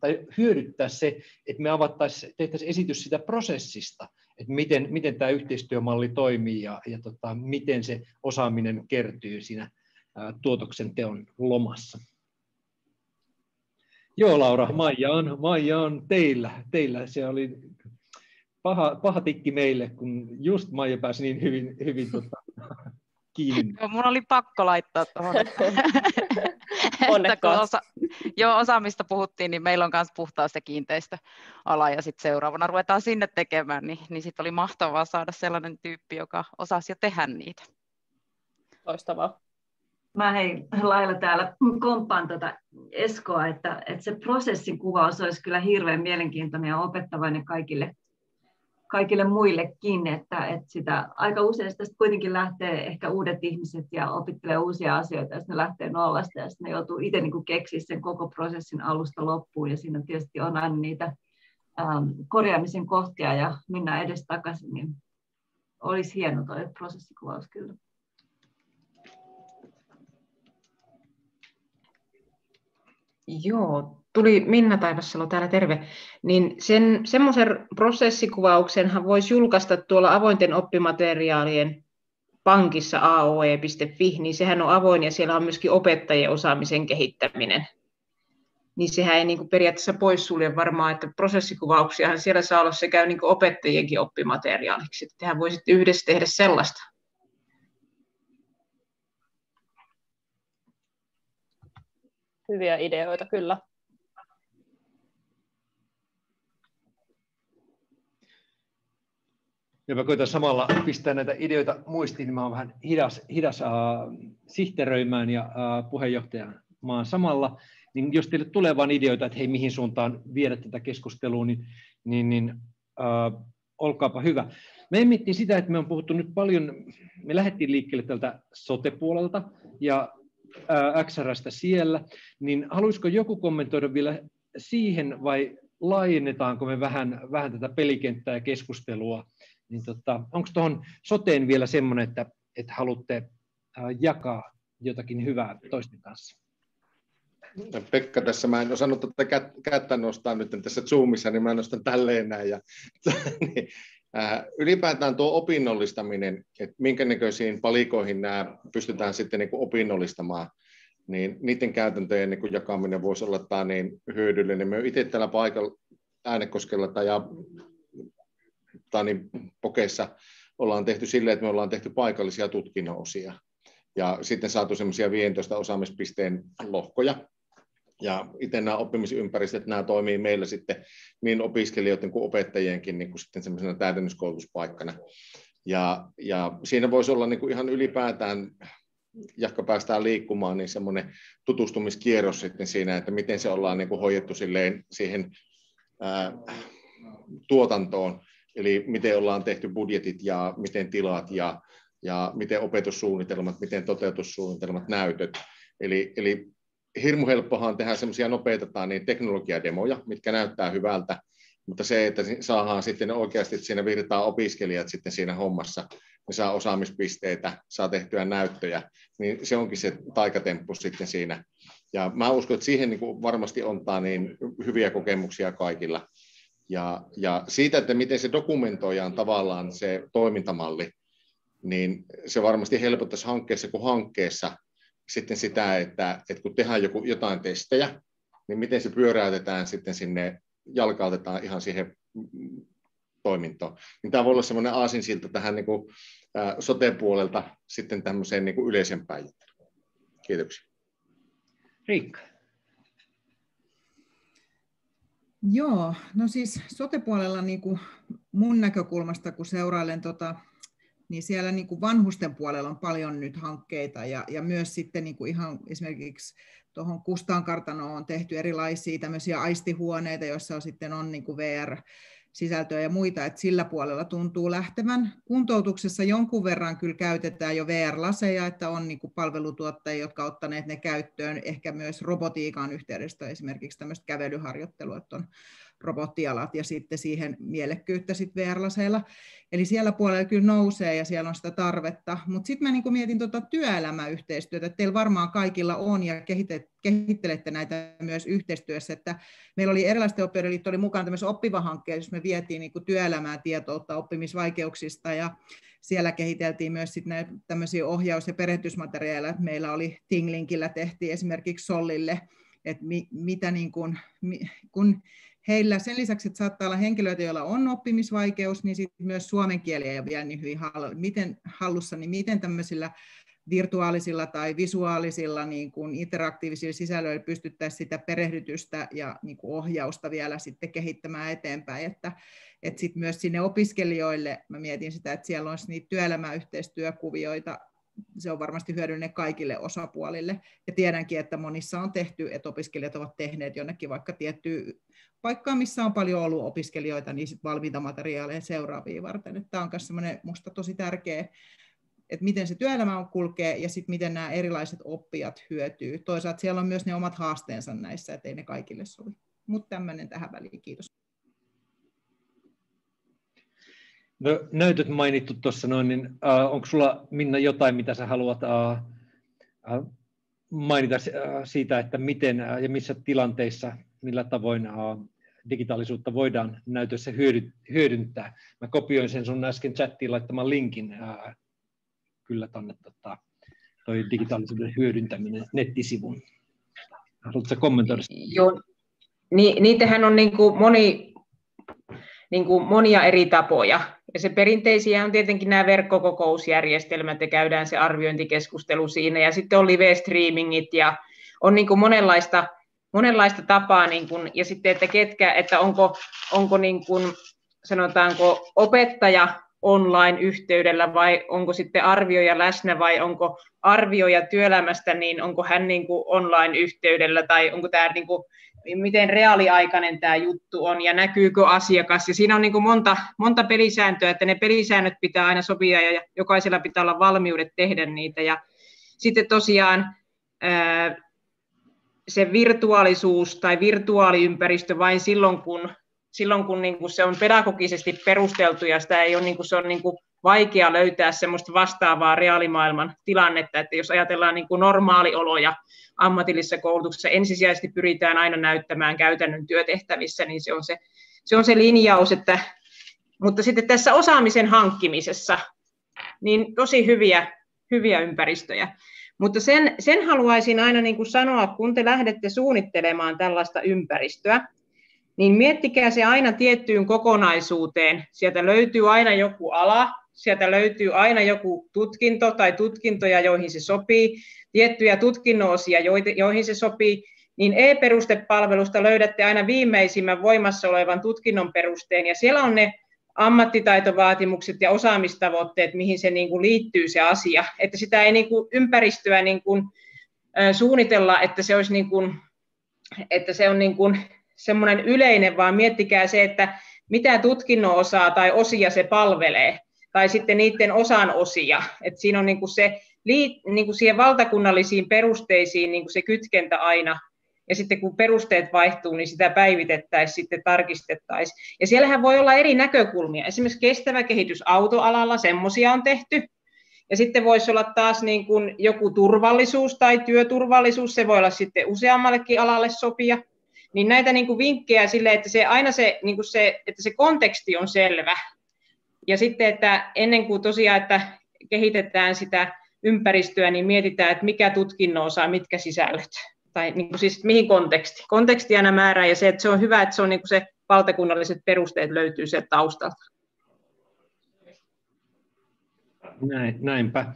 tai hyödyttää se, että me avattaisiin, tehtäisiin esitys sitä prosessista, että miten, miten tämä yhteistyömalli toimii ja, ja tota, miten se osaaminen kertyy siinä tuotoksen teon lomassa. Joo, Laura, Maija on, Maija on teillä. teillä. Se oli paha, paha tikki meille, kun just Maija pääsi niin hyvin, hyvin tota, kiinni. Joo, mun oli pakko laittaa tuohon. että osa, joo, osaamista puhuttiin, niin meillä on myös puhtaus- ja kiinteistöala, ja sitten seuraavana ruvetaan sinne tekemään, niin, niin sitten oli mahtavaa saada sellainen tyyppi, joka osasi jo tehdä niitä. Loistavaa. Mä hei Laila täällä komppaan tuota Eskoa, että, että se prosessin kuvaus olisi kyllä hirveän mielenkiintoinen ja opettavainen kaikille kaikille muillekin, että, että sitä aika usein sitä kuitenkin lähtee ehkä uudet ihmiset ja opittelee uusia asioita, ja ne lähtee nollasta, ja ne joutuu itse niin keksiä sen koko prosessin alusta loppuun, ja siinä tietysti on aina niitä ähm, korjaamisen kohtia, ja mennään edes takaisin, niin olisi hieno tuo prosessikuvaus kyllä. Joo, tuli Minna Taivassalo täällä terve, niin sen, semmoisen prosessikuvauksenhan voisi julkaista tuolla avointen oppimateriaalien pankissa aoe.fi, niin sehän on avoin ja siellä on myöskin opettajien osaamisen kehittäminen. Niin sehän ei niin kuin periaatteessa poissulje varmaan, että prosessikuvauksiahan siellä saa olla sekä niin opettajienkin oppimateriaaliksi. Tehän voisitte yhdessä tehdä sellaista. Hyviä ideoita kyllä. Ja mä koitan samalla pistää näitä ideoita muistiin, niin mä oon vähän hidas, hidas äh, sihteeröimään ja äh, puheenjohtajan maan samalla. Niin jos teille tulee vain ideoita, että hei, mihin suuntaan viedä tätä keskustelua, niin, niin, niin äh, olkaapa hyvä. Me emittiin sitä, että me on puhuttu nyt paljon, me lähdettiin liikkeelle tältä sote-puolelta ja XRstä siellä, niin haluaisiko joku kommentoida vielä siihen vai laajennetaanko me vähän, vähän tätä pelikenttää ja keskustelua niin tota, onko tuohon soteen vielä semmoinen, että, että haluatte jakaa jotakin hyvää toisten kanssa? Pekka tässä, mä en osannut tätä kättä nostaa nyt tässä Zoomissa, niin mä nostan tälleen näin. Ja, niin, ylipäätään tuo opinnollistaminen, että minkä näköisiin palikoihin nämä pystytään sitten niin opinnollistamaan, niin niiden käytäntöjen niin jakaminen voisi olla tämä niin hyödyllinen. Me itse täällä paikalla Äänekoskella tai ja niin pokeissa ollaan tehty silleen, että me ollaan tehty paikallisia tutkinnon-osia ja sitten saatu semmoisia 15 osaamispisteen lohkoja. Ja itse nämä oppimisympäristöt, nämä toimii meillä sitten niin opiskelijoiden kuin opettajienkin niin kuin sitten semmoisena täydennyskoulutuspaikkana. Ja, ja siinä voisi olla niin kuin ihan ylipäätään, jahka päästään liikkumaan, niin semmoinen tutustumiskierros sitten siinä, että miten se ollaan niin kuin hoidettu silleen siihen ää, tuotantoon Eli miten ollaan tehty budjetit ja miten tilat ja, ja miten opetussuunnitelmat, miten toteutussuunnitelmat, näytöt. Eli, eli hirmu helppohan tehdä semmoisia nopeita niin teknologiademoja, mitkä näyttää hyvältä, mutta se, että saadaan sitten oikeasti että siinä virtaa opiskelijat sitten siinä hommassa, ne saa osaamispisteitä, saa tehtyä näyttöjä, niin se onkin se taikatemppu sitten siinä. Ja mä uskon, että siihen niin varmasti on niin hyviä kokemuksia kaikilla. Ja, ja siitä, että miten se dokumentoidaan tavallaan se toimintamalli, niin se varmasti helpottaisi hankkeessa kuin hankkeessa sitten sitä, että, että kun tehdään joku, jotain testejä, niin miten se pyöräytetään sitten sinne, jalkautetaan ihan siihen toimintoon. Niin tämä voi olla semmoinen aasinsilta tähän niin kuin, sote-puolelta sitten tämmöiseen niin kuin yleisempään Kiitoksia. Riikka. Joo, no siis sotepuolella niin kuin mun näkökulmasta, kun seurailen tota, niin siellä niin kuin vanhusten puolella on paljon nyt hankkeita ja, ja myös sitten niin kuin ihan esimerkiksi tuohon Kustaan kartanoon on tehty erilaisia tämmöisiä aistihuoneita, joissa on sitten on niin kuin VR, sisältöä ja muita, että sillä puolella tuntuu lähtevän. Kuntoutuksessa jonkun verran kyllä käytetään jo VR-laseja, että on niin palvelutuottajia, jotka ottaneet ne käyttöön, ehkä myös robotiikan yhteydessä esimerkiksi tämmöistä kävelyharjoittelua, että on robottialat ja sitten siihen mielekkyyttä sitten VR-laseilla. Eli siellä puolella kyllä nousee ja siellä on sitä tarvetta. Mutta sitten mä niin mietin tuota työelämäyhteistyötä, että teillä varmaan kaikilla on ja kehittelette näitä myös yhteistyössä. Että meillä oli erilaisten oppijoiden liitto oli mukana tämmöisessä oppiva-hankkeessa, jossa me vietiin niin työelämää tietoutta oppimisvaikeuksista ja siellä kehiteltiin myös sit näitä tämmöisiä ohjaus- ja perehtysmateriaaleja. Meillä oli Tinglinkillä tehtiin esimerkiksi Sollille, että mi, mitä niin kuin, mi, kun heillä sen lisäksi, että saattaa olla henkilöitä, joilla on oppimisvaikeus, niin sitten myös suomen kieli ei ole vielä niin hyvin miten, hallussa, niin miten tämmöisillä virtuaalisilla tai visuaalisilla niin kuin interaktiivisilla sisällöillä pystyttäisiin sitä perehdytystä ja niin kuin ohjausta vielä sitten kehittämään eteenpäin, että, että sitten myös sinne opiskelijoille, mä mietin sitä, että siellä on niitä työelämäyhteistyökuvioita, se on varmasti hyödyllinen kaikille osapuolille. Ja tiedänkin, että monissa on tehty, että opiskelijat ovat tehneet jonnekin vaikka tiettyä paikkaa, missä on paljon ollut opiskelijoita, niin sit valmiita materiaaleja seuraavia varten. Että tämä on myös minusta tosi tärkeä että miten se työelämä on kulkee ja sitten miten nämä erilaiset oppijat hyötyy. Toisaalta siellä on myös ne omat haasteensa näissä, että ei ne kaikille sovi. Mutta tämmöinen tähän väliin, kiitos. No, näytöt mainittu tuossa noin, niin uh, onko sulla Minna jotain, mitä sä haluat uh, uh, mainita siitä, että miten uh, ja missä tilanteissa, millä tavoin uh, digitaalisuutta voidaan näytössä hyödyntää. Mä kopioin sen sun äsken chattiin laittaman linkin uh, kyllä tuonne tota, toi digitaalisuuden hyödyntäminen nettisivun. Haluatko kommentoida? Joo, Ni, niitähän on niin kuin moni, niin monia eri tapoja. Ja se perinteisiä on tietenkin nämä verkkokokousjärjestelmät ja käydään se arviointikeskustelu siinä. Ja sitten on live-streamingit ja on niin kuin monenlaista, monenlaista tapaa. Niin kuin, ja sitten, että ketkä, että onko, onko niin kuin, sanotaanko opettaja online-yhteydellä vai onko sitten arvioija läsnä vai onko arvioija työelämästä, niin onko hän niin kuin online-yhteydellä tai onko tämä niin kuin, miten reaaliaikainen tämä juttu on ja näkyykö asiakas. Ja siinä on niin kuin monta, monta pelisääntöä, että ne pelisäännöt pitää aina sopia ja jokaisella pitää olla valmiudet tehdä niitä. Ja sitten tosiaan se virtuaalisuus tai virtuaaliympäristö vain silloin, kun silloin kun niin kuin se on pedagogisesti perusteltu ja sitä ei ole, niin kuin, se on niin kuin vaikea löytää semmoista vastaavaa reaalimaailman tilannetta, että jos ajatellaan niin kuin normaalioloja ammatillisessa koulutuksessa, ensisijaisesti pyritään aina näyttämään käytännön työtehtävissä, niin se on se, se, on se linjaus, että, mutta sitten tässä osaamisen hankkimisessa, niin tosi hyviä, hyviä ympäristöjä. Mutta sen, sen haluaisin aina niin kuin sanoa, kun te lähdette suunnittelemaan tällaista ympäristöä, niin miettikää se aina tiettyyn kokonaisuuteen. Sieltä löytyy aina joku ala, sieltä löytyy aina joku tutkinto tai tutkintoja, joihin se sopii, tiettyjä tutkinnoosia, joihin se sopii, niin e-perustepalvelusta löydätte aina viimeisimmän voimassa olevan tutkinnon perusteen, ja siellä on ne ammattitaitovaatimukset ja osaamistavoitteet, mihin se niin kuin liittyy se asia, että sitä ei niin kuin ympäristöä niin kuin, suunnitella, että se olisi niin kuin, että se on niin semmoinen yleinen, vaan miettikää se, että mitä tutkinnon osaa tai osia se palvelee, tai sitten niiden osan osia. että siinä on niin kuin se, niin kuin siihen valtakunnallisiin perusteisiin niin kuin se kytkentä aina, ja sitten kun perusteet vaihtuu, niin sitä päivitettäisiin, sitten tarkistettaisiin. Ja siellähän voi olla eri näkökulmia. Esimerkiksi kestävä kehitys autoalalla, semmoisia on tehty. Ja sitten voisi olla taas niin kuin joku turvallisuus tai työturvallisuus, se voi olla sitten useammallekin alalle sopia niin näitä niin kuin vinkkejä sille, että se aina se, niin kuin se, että se konteksti on selvä. Ja sitten, että ennen kuin tosiaan, että kehitetään sitä ympäristöä, niin mietitään, että mikä tutkinnon osa, mitkä sisällöt. Tai niin kuin siis mihin konteksti. Konteksti aina määrää ja se, että se on hyvä, että se on niin kuin se valtakunnalliset perusteet löytyy sieltä taustalta. Näin, näinpä.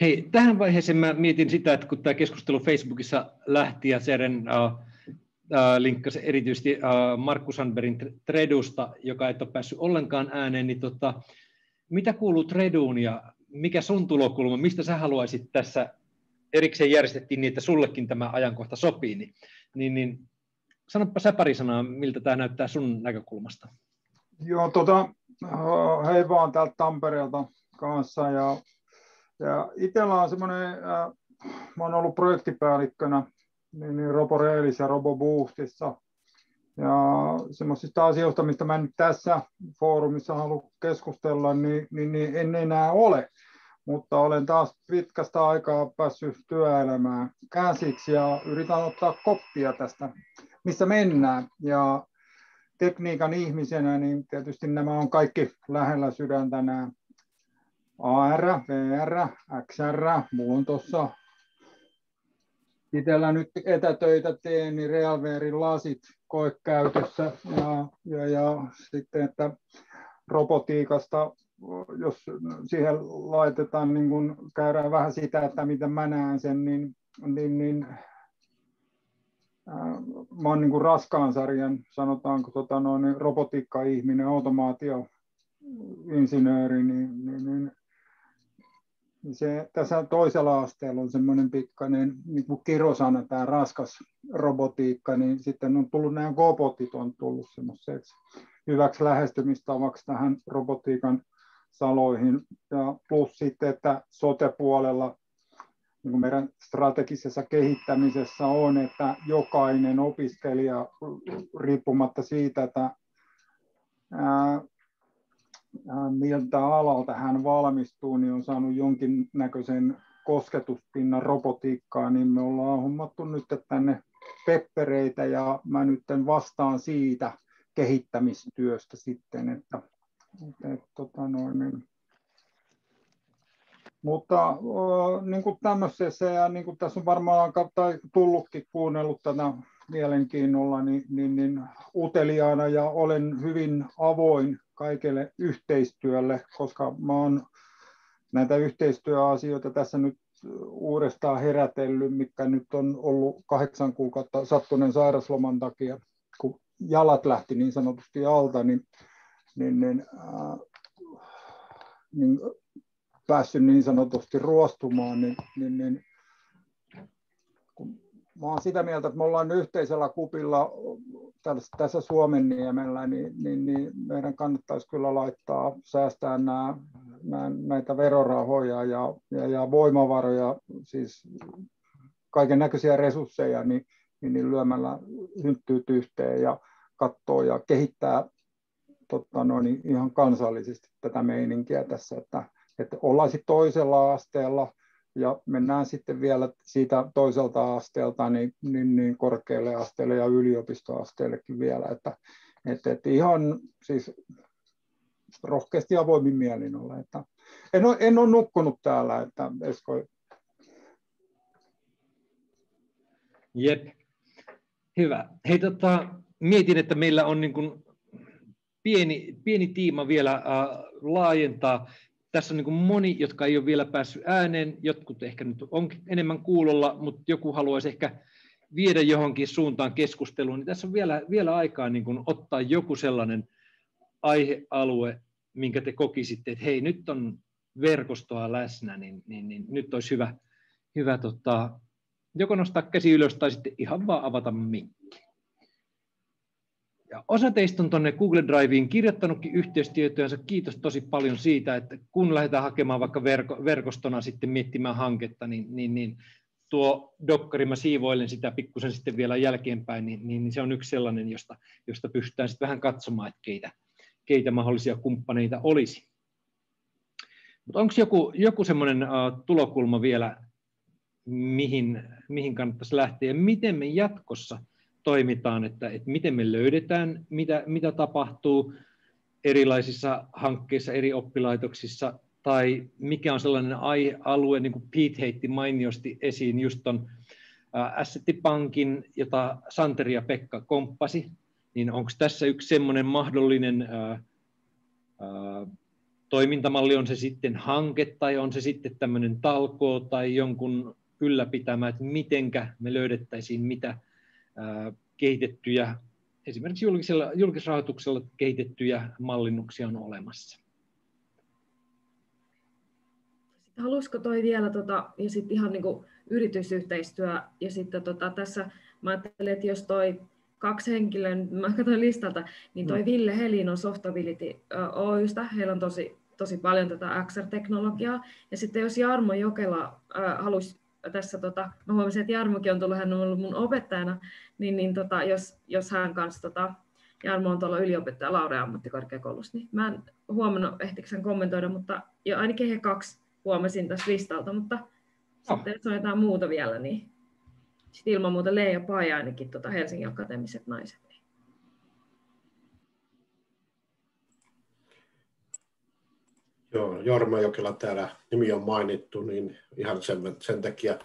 Hei, tähän vaiheeseen mä mietin sitä, että kun tämä keskustelu Facebookissa lähti ja Seren uh, Äh, linkkasi erityisesti äh, Markus Sandbergin Tredusta, joka ei ole päässyt ollenkaan ääneen, niin tota, mitä kuuluu Treduun ja mikä sun tulokulma, mistä sä haluaisit tässä, erikseen järjestettiin niin, että sullekin tämä ajankohta sopii, niin, niin, niin sanoppa sä pari sanaa, miltä tämä näyttää sun näkökulmasta. Joo, tota, äh, hei vaan täältä Tampereelta kanssa ja, ja itsellä on semmoinen, äh, mä oon ollut projektipäällikkönä niin, niin Robo Rails ja Robo Boostissa. Ja semmoisista asioista, mistä mä nyt tässä foorumissa haluan keskustella, niin, niin, niin en enää ole. mutta olen taas pitkästä aikaa päässyt työelämään käsiksi ja yritän ottaa koppia tästä, missä mennään. Ja tekniikan ihmisenä, niin tietysti nämä on kaikki lähellä sydäntä nämä AR, VR, XR, on tuossa itsellä nyt etätöitä teen, niin Realverin lasit koekäytössä ja, ja, ja sitten, että robotiikasta, jos siihen laitetaan, niin kun käydään vähän sitä, että miten mä näen sen, niin, niin, niin ää, mä oon niin raskaan sarjan, sanotaanko tota noin, robotiikka-ihminen, automaatio-insinööri, niin, niin, niin se, tässä toisella asteella on semmoinen pikkainen niin kuin kirosana, tämä raskas robotiikka, niin sitten on tullut nämä robotit on tullut semmoiseksi hyväksi lähestymistavaksi tähän robotiikan saloihin. Ja plus sitten, että sote-puolella niin kuin meidän strategisessa kehittämisessä on, että jokainen opiskelija riippumatta siitä, että miltä alalta hän valmistuu, niin on saanut jonkinnäköisen kosketuspinnan robotiikkaan, niin me ollaan hommattu nyt tänne peppereitä ja mä nyt vastaan siitä kehittämistyöstä sitten, että, että, tota noin, niin. mutta niin kuin tämmöisessä ja niin kuin tässä on varmaan tai tullutkin kuunnellut tätä mielenkiinnolla, niin, niin, niin uteliaana ja olen hyvin avoin kaikelle yhteistyölle, koska mä oon näitä yhteistyöasioita tässä nyt uudestaan herätellyt, mikä nyt on ollut kahdeksan kuukautta sattuneen sairasloman takia, kun jalat lähti niin sanotusti alta, niin, niin, niin, äh, niin päässyt niin sanotusti ruostumaan, niin, niin, niin mä olen sitä mieltä, että me ollaan yhteisellä kupilla tässä Suomenniemellä, niin, niin, niin meidän kannattaisi kyllä laittaa, säästää nämä, näitä verorahoja ja, ja, ja voimavaroja, siis kaiken näköisiä resursseja, niin, niin, niin lyömällä hynttyyt yhteen ja katsoo ja kehittää totta, no, niin ihan kansallisesti tätä meininkiä tässä, että, että ollaan toisella asteella, ja mennään sitten vielä siitä toiselta asteelta niin, niin, niin korkealle asteelle ja yliopistoasteellekin vielä, että, että, että ihan siis rohkeasti avoimin mielin olla. Että en, ole, en ole nukkunut täällä, että Esko... Jep, hyvä. Hei, tota, mietin, että meillä on niin kuin pieni, pieni tiima vielä äh, laajentaa tässä on niin moni, jotka ei ole vielä päässyt ääneen, jotkut ehkä nyt on enemmän kuulolla, mutta joku haluaisi ehkä viedä johonkin suuntaan keskusteluun, niin tässä on vielä, vielä aikaa niin kuin ottaa joku sellainen aihealue, minkä te kokisitte, että hei, nyt on verkostoa läsnä, niin, niin, niin nyt olisi hyvä, hyvä tota, joko nostaa käsi ylös tai sitten ihan vaan avata mikki. Ja osa teistä on tuonne Google Driveen kirjoittanutkin yhteystietojansa. Kiitos tosi paljon siitä, että kun lähdetään hakemaan vaikka verko, verkostona sitten miettimään hanketta, niin, niin, niin tuo dokkari, mä siivoilen sitä pikkusen sitten vielä jälkeenpäin, niin, niin, niin se on yksi sellainen, josta, josta pystytään sitten vähän katsomaan, että keitä, keitä mahdollisia kumppaneita olisi. Mutta onko joku, joku semmoinen uh, tulokulma vielä, mihin, mihin kannattaisi lähteä ja miten me jatkossa – toimitaan, että, että miten me löydetään, mitä, mitä tapahtuu erilaisissa hankkeissa, eri oppilaitoksissa, tai mikä on sellainen aihealue, niin kuin Pete heitti mainiosti esiin just tuon Assettipankin, jota Santeri ja Pekka komppasi, niin onko tässä yksi semmoinen mahdollinen ää, ää, toimintamalli, on se sitten hanke tai on se sitten tämmöinen talkoo tai jonkun ylläpitämä, että mitenkä me löydettäisiin mitä, kehitettyjä, esimerkiksi julkisella, julkisrahoituksella kehitettyjä mallinnuksia on olemassa. Haluaisiko toi vielä, tota, ja sitten ihan niin kuin yritysyhteistyö, ja sitten tota, tässä mä ajattelin, että jos toi kaksi henkilöä, mä katsoin listalta, niin toi mm. Ville Helin on Softability Oystä, heillä on tosi, tosi paljon tätä XR-teknologiaa, ja sitten jos Jarmo Jokela äh, haluaisi tässä, tota, mä huomasin, että Jarmokin on tullut, hän on ollut mun opettajana, niin, niin tota, jos, jos hän kanssa, tota, Jarmo on tuolla yliopettaja Laura ammattikorkeakoulussa, niin mä en huomannut, ehtikö hän kommentoida, mutta jo ainakin he kaksi huomasin tästä listalta, mutta no. sitten jos on jotain muuta vielä, niin sitten ilman muuta Leija Paja ainakin tota Helsingin Akatemiset naiset. Joo, Jorma Jokila täällä nimi on mainittu, niin ihan sen, sen takia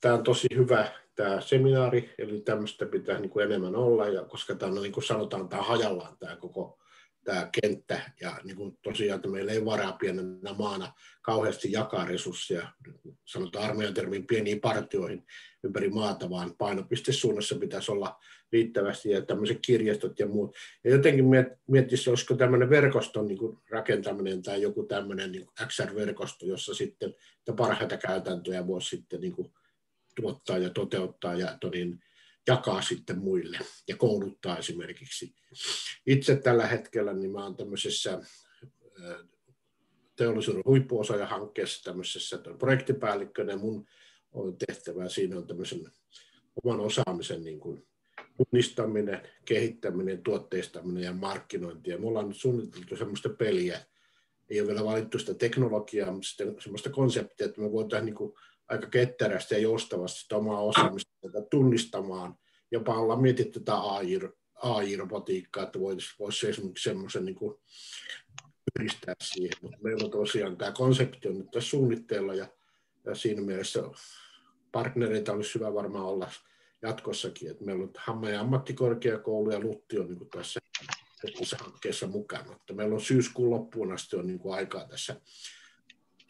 tämä on tosi hyvä tämä seminaari, eli tämmöistä pitää niin kuin enemmän olla, ja koska tämä on, niin kuin sanotaan, tämä hajallaan tämä koko tämä kenttä, ja niin kuin tosiaan, että meillä ei varaa pienenä maana kauheasti jakaa resursseja, sanotaan armeijan termin pieniin partioihin ympäri maata, vaan painopistesuunnassa pitäisi olla riittävästi, ja tämmöiset kirjastot ja muut. Ja jotenkin miettisi, olisiko tämmöinen verkoston niin kuin rakentaminen tai joku tämmöinen niin XR-verkosto, jossa sitten parhaita käytäntöjä voisi sitten niin kuin tuottaa ja toteuttaa ja tonin, jakaa sitten muille ja kouluttaa esimerkiksi. Itse tällä hetkellä niin mä olen tämmöisessä teollisuuden huippuosaajahankkeessa tämmöisessä projektipäällikkönä. Mun on tehtävä siinä on tämmöisen oman osaamisen niin kuin tunnistaminen, kehittäminen, tuotteistaminen ja markkinointi. Ja me ollaan nyt suunniteltu semmoista peliä, ei ole vielä valittu sitä teknologiaa, mutta sitten semmoista konseptia, että me voitaisiin niin aika ketterästi ja joustavasti omaa osaamista tunnistamaan. Jopa ollaan mietitty tätä AI, AI-robotiikkaa, että voisi vois esimerkiksi semmoisen niin yhdistää siihen. Mutta meillä on tosiaan tämä konsepti on nyt tässä suunnitteilla ja, ja siinä mielessä partnereita olisi hyvä varmaan olla jatkossakin. että meillä on Hamma ja ammattikorkeakoulu ja Lutti on niin tässä, tässä hankkeessa mukana. Että meillä on syyskuun loppuun asti on niin aikaa tässä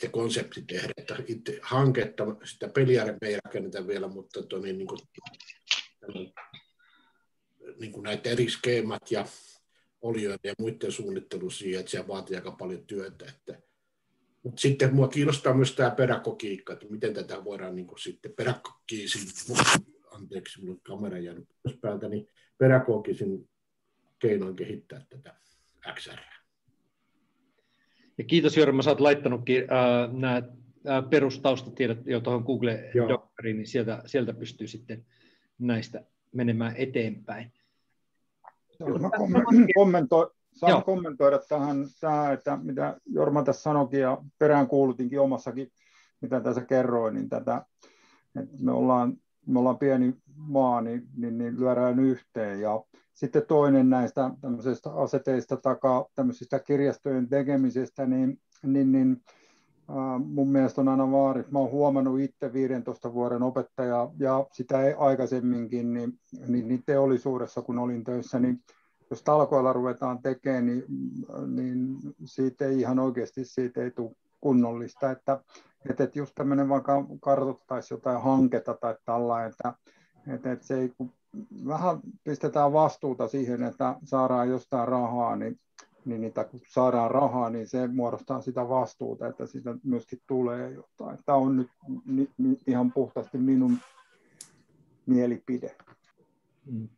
se konsepti tehdä, että itse hanketta, sitä peliä me ei rakenneta vielä, mutta to, niin, niin kuin, niin kuin näitä eri skeemat ja olioiden ja muiden suunnittelu siihen, että se vaatii aika paljon työtä. Että, mutta sitten minua kiinnostaa myös tämä pedagogiikka, että miten tätä voidaan niin kuin sitten pedagogiisin, anteeksi, minulla kamera jäänyt pois päältä, niin pedagogisin keinoin kehittää tätä XR. Ja kiitos Jorma, sä oot laittanutkin äh, nämä äh, perustaustatiedot jo tuohon Google Doceriin, niin sieltä, sieltä pystyy sitten näistä menemään eteenpäin. Mä kommentoin, saan kommentoida tähän, tämä, että mitä Jorma tässä sanoikin ja peräänkuulutinkin omassakin, mitä tässä kerroin, niin tätä, että me ollaan, me ollaan pieni maa, niin, niin, niin lyödään yhteen ja sitten toinen näistä tämmöisistä aseteista takaa tämmöisistä kirjastojen tekemisestä, niin, niin, niin äh, mun mielestä on aina vaari. Mä oon huomannut itse 15 vuoden opettaja ja sitä ei aikaisemminkin niin, niin, niin teollisuudessa, kun olin töissä, niin jos talkoilla ruvetaan tekemään, niin, niin siitä ei ihan oikeasti siitä ei tule kunnollista, että, että just tämmöinen vaikka kartoittaisi jotain hanketta tai tällainen, että, että, että se ei, vähän pistetään vastuuta siihen, että saadaan jostain rahaa, niin, niin niitä, kun saadaan rahaa, niin se muodostaa sitä vastuuta, että siitä myöskin tulee jotain. Tämä on nyt ihan puhtaasti minun mielipide. Mm.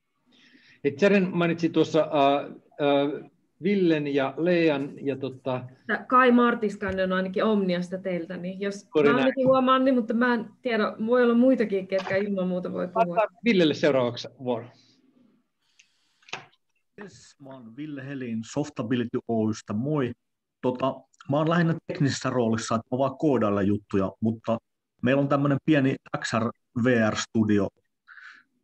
Jaren mainitsi tuossa uh, uh, Villen ja Lean ja tota... Kai Martiskainen on ainakin Omniasta teiltä, niin jos Kori mä ainakin huomaan, niin, mutta mä en tiedä, voi olla muitakin, ketkä ilman muuta voi puhua. Villelle seuraavaksi vuoro. Yes, mä oon Ville Helin Softability Oystä, moi. Tota, mä oon lähinnä teknisessä roolissa, että mä vaan koodailla juttuja, mutta meillä on tämmöinen pieni XR VR-studio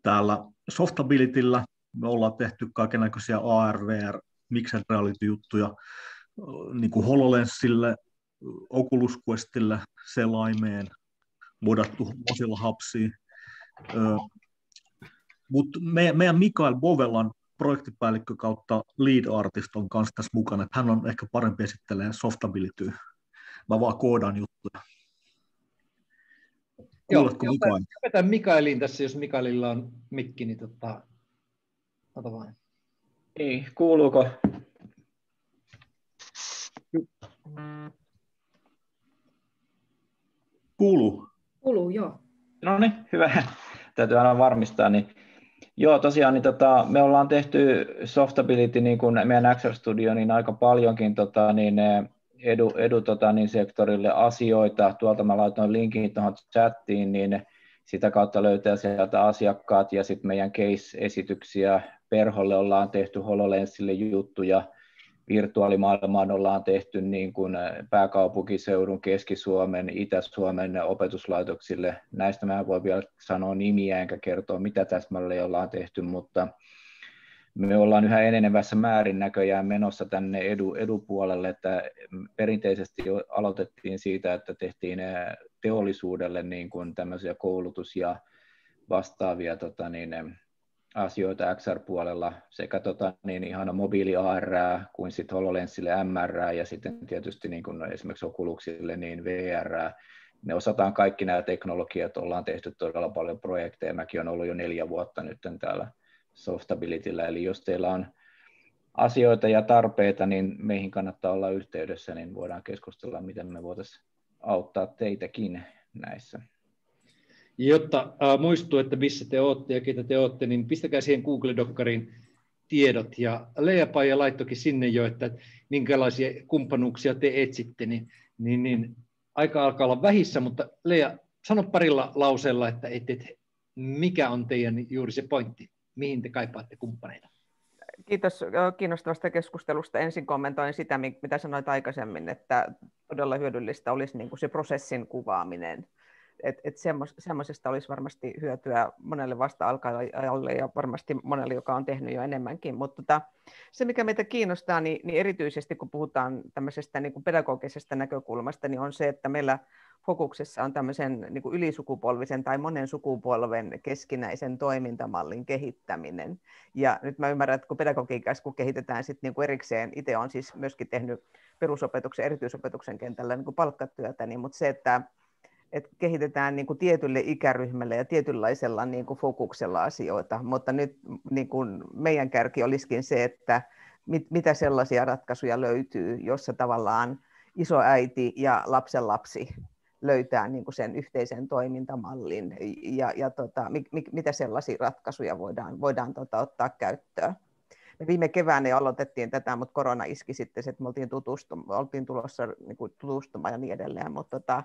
täällä Softabilityllä. Me ollaan tehty kaikenlaisia AR-VR mixed reality-juttuja niin kuin HoloLensille, Oculus Questille, selaimeen, modattu Mozilla Hubsiin. Mutta me, meidän Mikael Bovelan projektipäällikkö kautta lead artist on kanssa tässä mukana, että hän on ehkä parempi esittelee softability. Mä vaan koodan juttuja. Kuuletko Joo, Mikael? Mikaeliin tässä, jos Mikaelilla on mikki, niin tota, ota vain. Niin, kuuluuko? Kuuluu. Kuuluu, joo. No niin, hyvä. Täytyy aina varmistaa. Niin. Joo, tosiaan niin tota, me ollaan tehty Softability, niin kuin meidän XR Studio, niin aika paljonkin tota, niin, edu, edu tota, niin sektorille asioita. Tuolta mä laitoin linkin tuohon chattiin, niin sitä kautta löytää sieltä asiakkaat ja sitten meidän case-esityksiä Perholle ollaan tehty HoloLensille juttuja, virtuaalimaailmaan ollaan tehty niin kuin pääkaupunkiseudun, Keski-Suomen, Itä-Suomen opetuslaitoksille. Näistä mä en voi vielä sanoa nimiä enkä kertoa, mitä täsmälleen ollaan tehty, mutta me ollaan yhä enenevässä määrin näköjään menossa tänne edu, edupuolelle, että perinteisesti aloitettiin siitä, että tehtiin teollisuudelle niin kuin tämmöisiä koulutus- ja vastaavia tota niin, asioita XR-puolella sekä tota, niin ihan mobiili AR kuin sitten HoloLensille MR ja sitten tietysti niin kuin esimerkiksi Oculuksille niin VR. Me osataan kaikki nämä teknologiat, ollaan tehty todella paljon projekteja. Mäkin olen ollut jo neljä vuotta nyt täällä Softabilityllä, eli jos teillä on asioita ja tarpeita, niin meihin kannattaa olla yhteydessä, niin voidaan keskustella, miten me voitaisiin auttaa teitäkin näissä. Jotta äh, muistuu, että missä te olette ja ketä te olette, niin pistäkää siihen Google-dokkariin tiedot. Ja Lea Paija laittokin sinne jo, että minkälaisia kumppanuuksia te etsitte, niin, niin, niin aika alkaa olla vähissä, mutta Lea, sano parilla lauseella, että et, et, mikä on teidän juuri se pointti, mihin te kaipaatte kumppaneita? Kiitos kiinnostavasta keskustelusta. Ensin kommentoin sitä, mitä sanoit aikaisemmin, että todella hyödyllistä olisi niin kuin se prosessin kuvaaminen et, et semmoisesta olisi varmasti hyötyä monelle vasta-alkajalle ja varmasti monelle, joka on tehnyt jo enemmänkin. Mutta tota, se, mikä meitä kiinnostaa, niin, niin erityisesti kun puhutaan tämmöisestä niin kuin pedagogisesta näkökulmasta, niin on se, että meillä fokuksessa on tämmöisen niin kuin ylisukupolvisen tai monen sukupolven keskinäisen toimintamallin kehittäminen. Ja nyt mä ymmärrän, että kun pedagogiikassa kun kehitetään sit niin kuin erikseen, itse olen siis myöskin tehnyt perusopetuksen, erityisopetuksen kentällä niin kuin palkkatyötä, niin, mutta se, että että kehitetään niin kuin tietylle ikäryhmälle ja tietynlaisella niin kuin fokuksella asioita, mutta nyt niin kuin meidän kärki olisikin se, että mit, mitä sellaisia ratkaisuja löytyy, jossa tavallaan isoäiti ja lapsenlapsi löytää niin kuin sen yhteisen toimintamallin. Ja, ja tota, mi, mi, mitä sellaisia ratkaisuja voidaan, voidaan tota, ottaa käyttöön. Me viime keväänä jo aloitettiin tätä, mutta korona iski sitten, että me oltiin, oltiin tulossa niin kuin tutustumaan ja niin edelleen, mutta tota,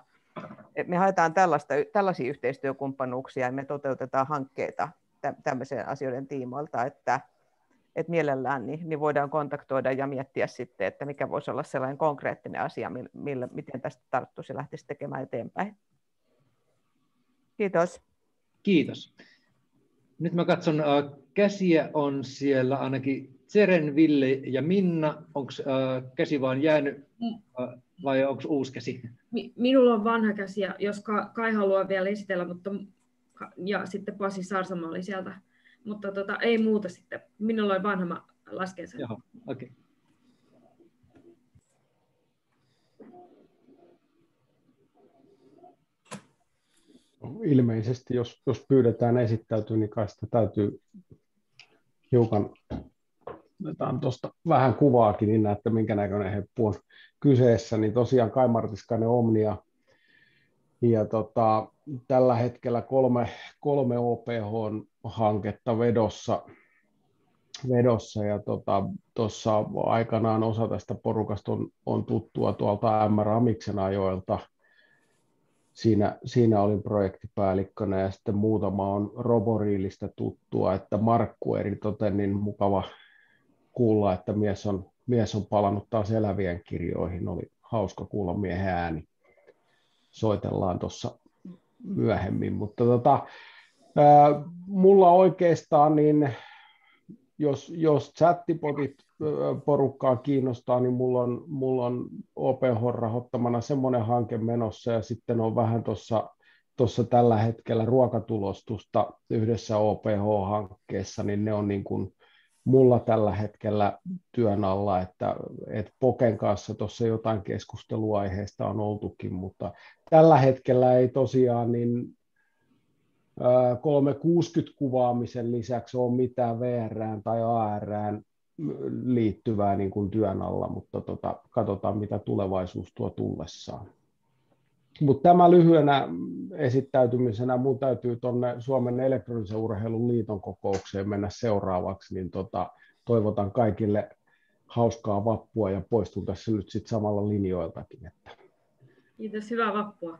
me haetaan tällaista, tällaisia yhteistyökumppanuuksia ja me toteutetaan hankkeita tämmöisen asioiden tiimoilta, että, että mielellään niin, niin voidaan kontaktoida ja miettiä sitten, että mikä voisi olla sellainen konkreettinen asia, millä, miten tästä tarttuisi ja lähtisi tekemään eteenpäin. Kiitos. Kiitos. Nyt mä katson, äh, käsiä on siellä ainakin Tseren, Ville ja Minna. Onko äh, käsi vaan jäänyt äh, vai onko uusi käsi? Minulla on vanha käsi, ja jos Kai haluaa vielä esitellä, mutta, ja sitten Pasi Sarsama oli sieltä, mutta tota, ei muuta sitten. Minulla on vanha, mä lasken sen. Joo, okei. Okay. ilmeisesti, jos, jos pyydetään esittäytyä, niin kai sitä täytyy hiukan, otetaan tuosta vähän kuvaakin, niin näette minkä näköinen heppu on kyseessä, niin tosiaan Kai Martiskainen Omnia, ja tota, tällä hetkellä kolme, kolme OPH-hanketta vedossa, vedossa ja tuossa tota, aikanaan osa tästä porukasta on, on tuttua tuolta M. Ramiksen ajoilta. Siinä, siinä olin projektipäällikkönä ja sitten muutama on Roboriilistä tuttua, että Markku eri toten niin mukava kuulla, että mies on mies on palannut taas elävien kirjoihin. Oli hauska kuulla miehen ääni. Soitellaan tuossa myöhemmin, mutta tota, ää, mulla oikeastaan niin jos, jos chattipotit porukkaa kiinnostaa, niin mulla on, mulla on OPH rahoittamana semmoinen hanke menossa ja sitten on vähän tuossa tuossa tällä hetkellä ruokatulostusta yhdessä OPH-hankkeessa, niin ne on niin kuin mulla tällä hetkellä työn alla, että, että Poken kanssa tuossa jotain keskusteluaiheesta on oltukin, mutta tällä hetkellä ei tosiaan niin 360 kuvaamisen lisäksi ole mitään VR tai AR liittyvää niin kuin työn alla, mutta tota, katsotaan mitä tulevaisuus tuo tullessaan. Mutta tämä lyhyenä esittäytymisenä mun täytyy tuonne Suomen elektronisen urheilun liiton kokoukseen mennä seuraavaksi, niin tota, toivotan kaikille hauskaa vappua ja poistun tässä nyt sitten samalla linjoiltakin. Että. Kiitos, hyvää vappua.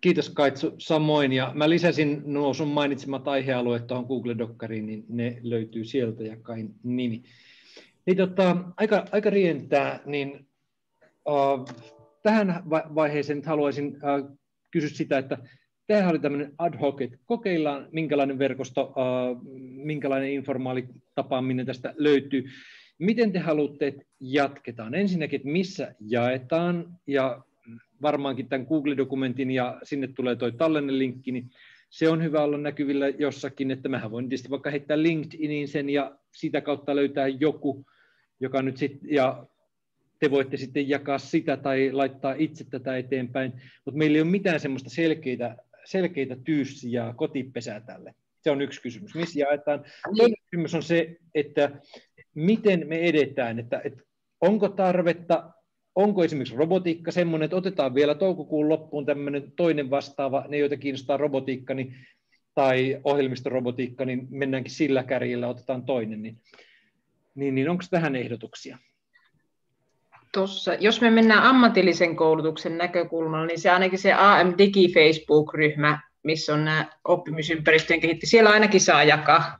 Kiitos Kaitsu, samoin. Ja mä lisäsin nuo sun mainitsemat aihealueet tuohon Google-dokkariin, niin ne löytyy sieltä ja Kain nimi. Niin, tota, aika, aika rientää, niin uh, tähän vaiheeseen haluaisin uh, kysyä sitä, että Tämähän oli tämmöinen ad hoc, että kokeillaan minkälainen verkosto, uh, minkälainen informaali tapaaminen tästä löytyy. Miten te haluatte, että jatketaan? Ensinnäkin, että missä jaetaan, ja varmaankin tämän Google-dokumentin, ja sinne tulee tuo tallennelinkki, niin se on hyvä olla näkyvillä jossakin, että mähän voin tietysti vaikka heittää LinkedInin sen, ja sitä kautta löytää joku, joka nyt sitten, ja te voitte sitten jakaa sitä tai laittaa itse tätä eteenpäin, mutta meillä ei ole mitään semmoista selkeitä selkeitä tyyssiä kotipesää tälle? Se on yksi kysymys. Missä jaetaan? Toinen kysymys on se, että miten me edetään, että, että onko tarvetta, onko esimerkiksi robotiikka semmoinen, että otetaan vielä toukokuun loppuun tämmöinen toinen vastaava, ne joita kiinnostaa robotiikka niin, tai ohjelmistorobotiikka, niin mennäänkin sillä kärjellä, otetaan toinen, niin, niin, niin onko tähän ehdotuksia? Tossa, jos me mennään ammatillisen koulutuksen näkökulmalla, niin se ainakin se AM Digi Facebook-ryhmä, missä on nämä oppimisympäristöjen kehitti, siellä ainakin saa jakaa.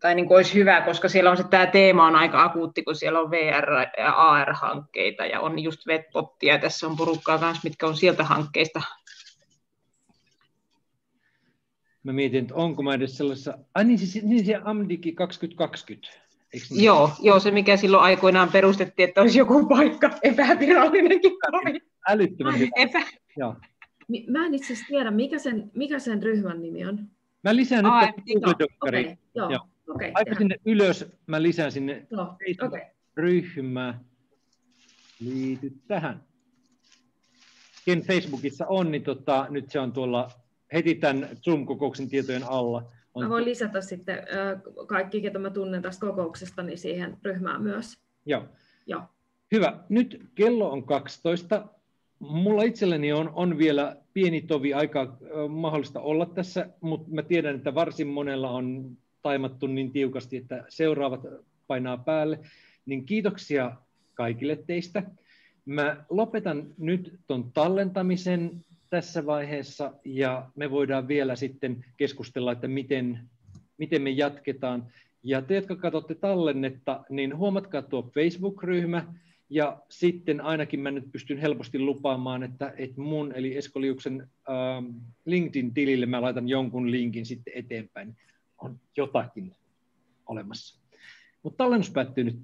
Tai niin kuin olisi hyvä, koska siellä on se, tämä teema on aika akuutti, kun siellä on VR- ja AR-hankkeita ja on just Vetpottia ja tässä on porukkaa kanssa, mitkä on sieltä hankkeista. Mä mietin, että onko mä edes sellaisessa, ai niin, siis, niin se AMDIGI 2020. Niin? Joo, joo, se mikä silloin aikoinaan perustettiin, että olisi joku paikka, epävirallinenkin kovin. Älyttömän hyvä. Epä... Joo. Mä en itse asiassa tiedä, mikä sen, mikä sen ryhmän nimi on. Mä lisään Aa, nyt Google-dokkari. Okay, joo, joo. Okay, Aika sinne ylös, mä lisään sinne no, okay. ryhmä. Liity tähän. Ken Facebookissa on, niin tota, nyt se on tuolla heti tämän Zoom-kokouksen tietojen alla. On... Mä voin lisätä sitten kaikki, ketä mä tunnen tästä kokouksesta, niin siihen ryhmään myös. Joo. Joo. Hyvä. Nyt kello on 12. Mulla itselleni on, on vielä pieni tovi aika mahdollista olla tässä, mutta mä tiedän, että varsin monella on taimattu niin tiukasti, että seuraavat painaa päälle. Niin kiitoksia kaikille teistä. Mä lopetan nyt ton tallentamisen tässä vaiheessa ja me voidaan vielä sitten keskustella, että miten, miten me jatketaan. Ja te, jotka katsotte tallennetta, niin huomatkaa tuo Facebook-ryhmä, ja sitten ainakin mä nyt pystyn helposti lupaamaan, että, että mun eli Esko Liuksen äh, LinkedIn-tilille mä laitan jonkun linkin sitten eteenpäin. On jotakin olemassa. Mutta tallennus päättyy nyt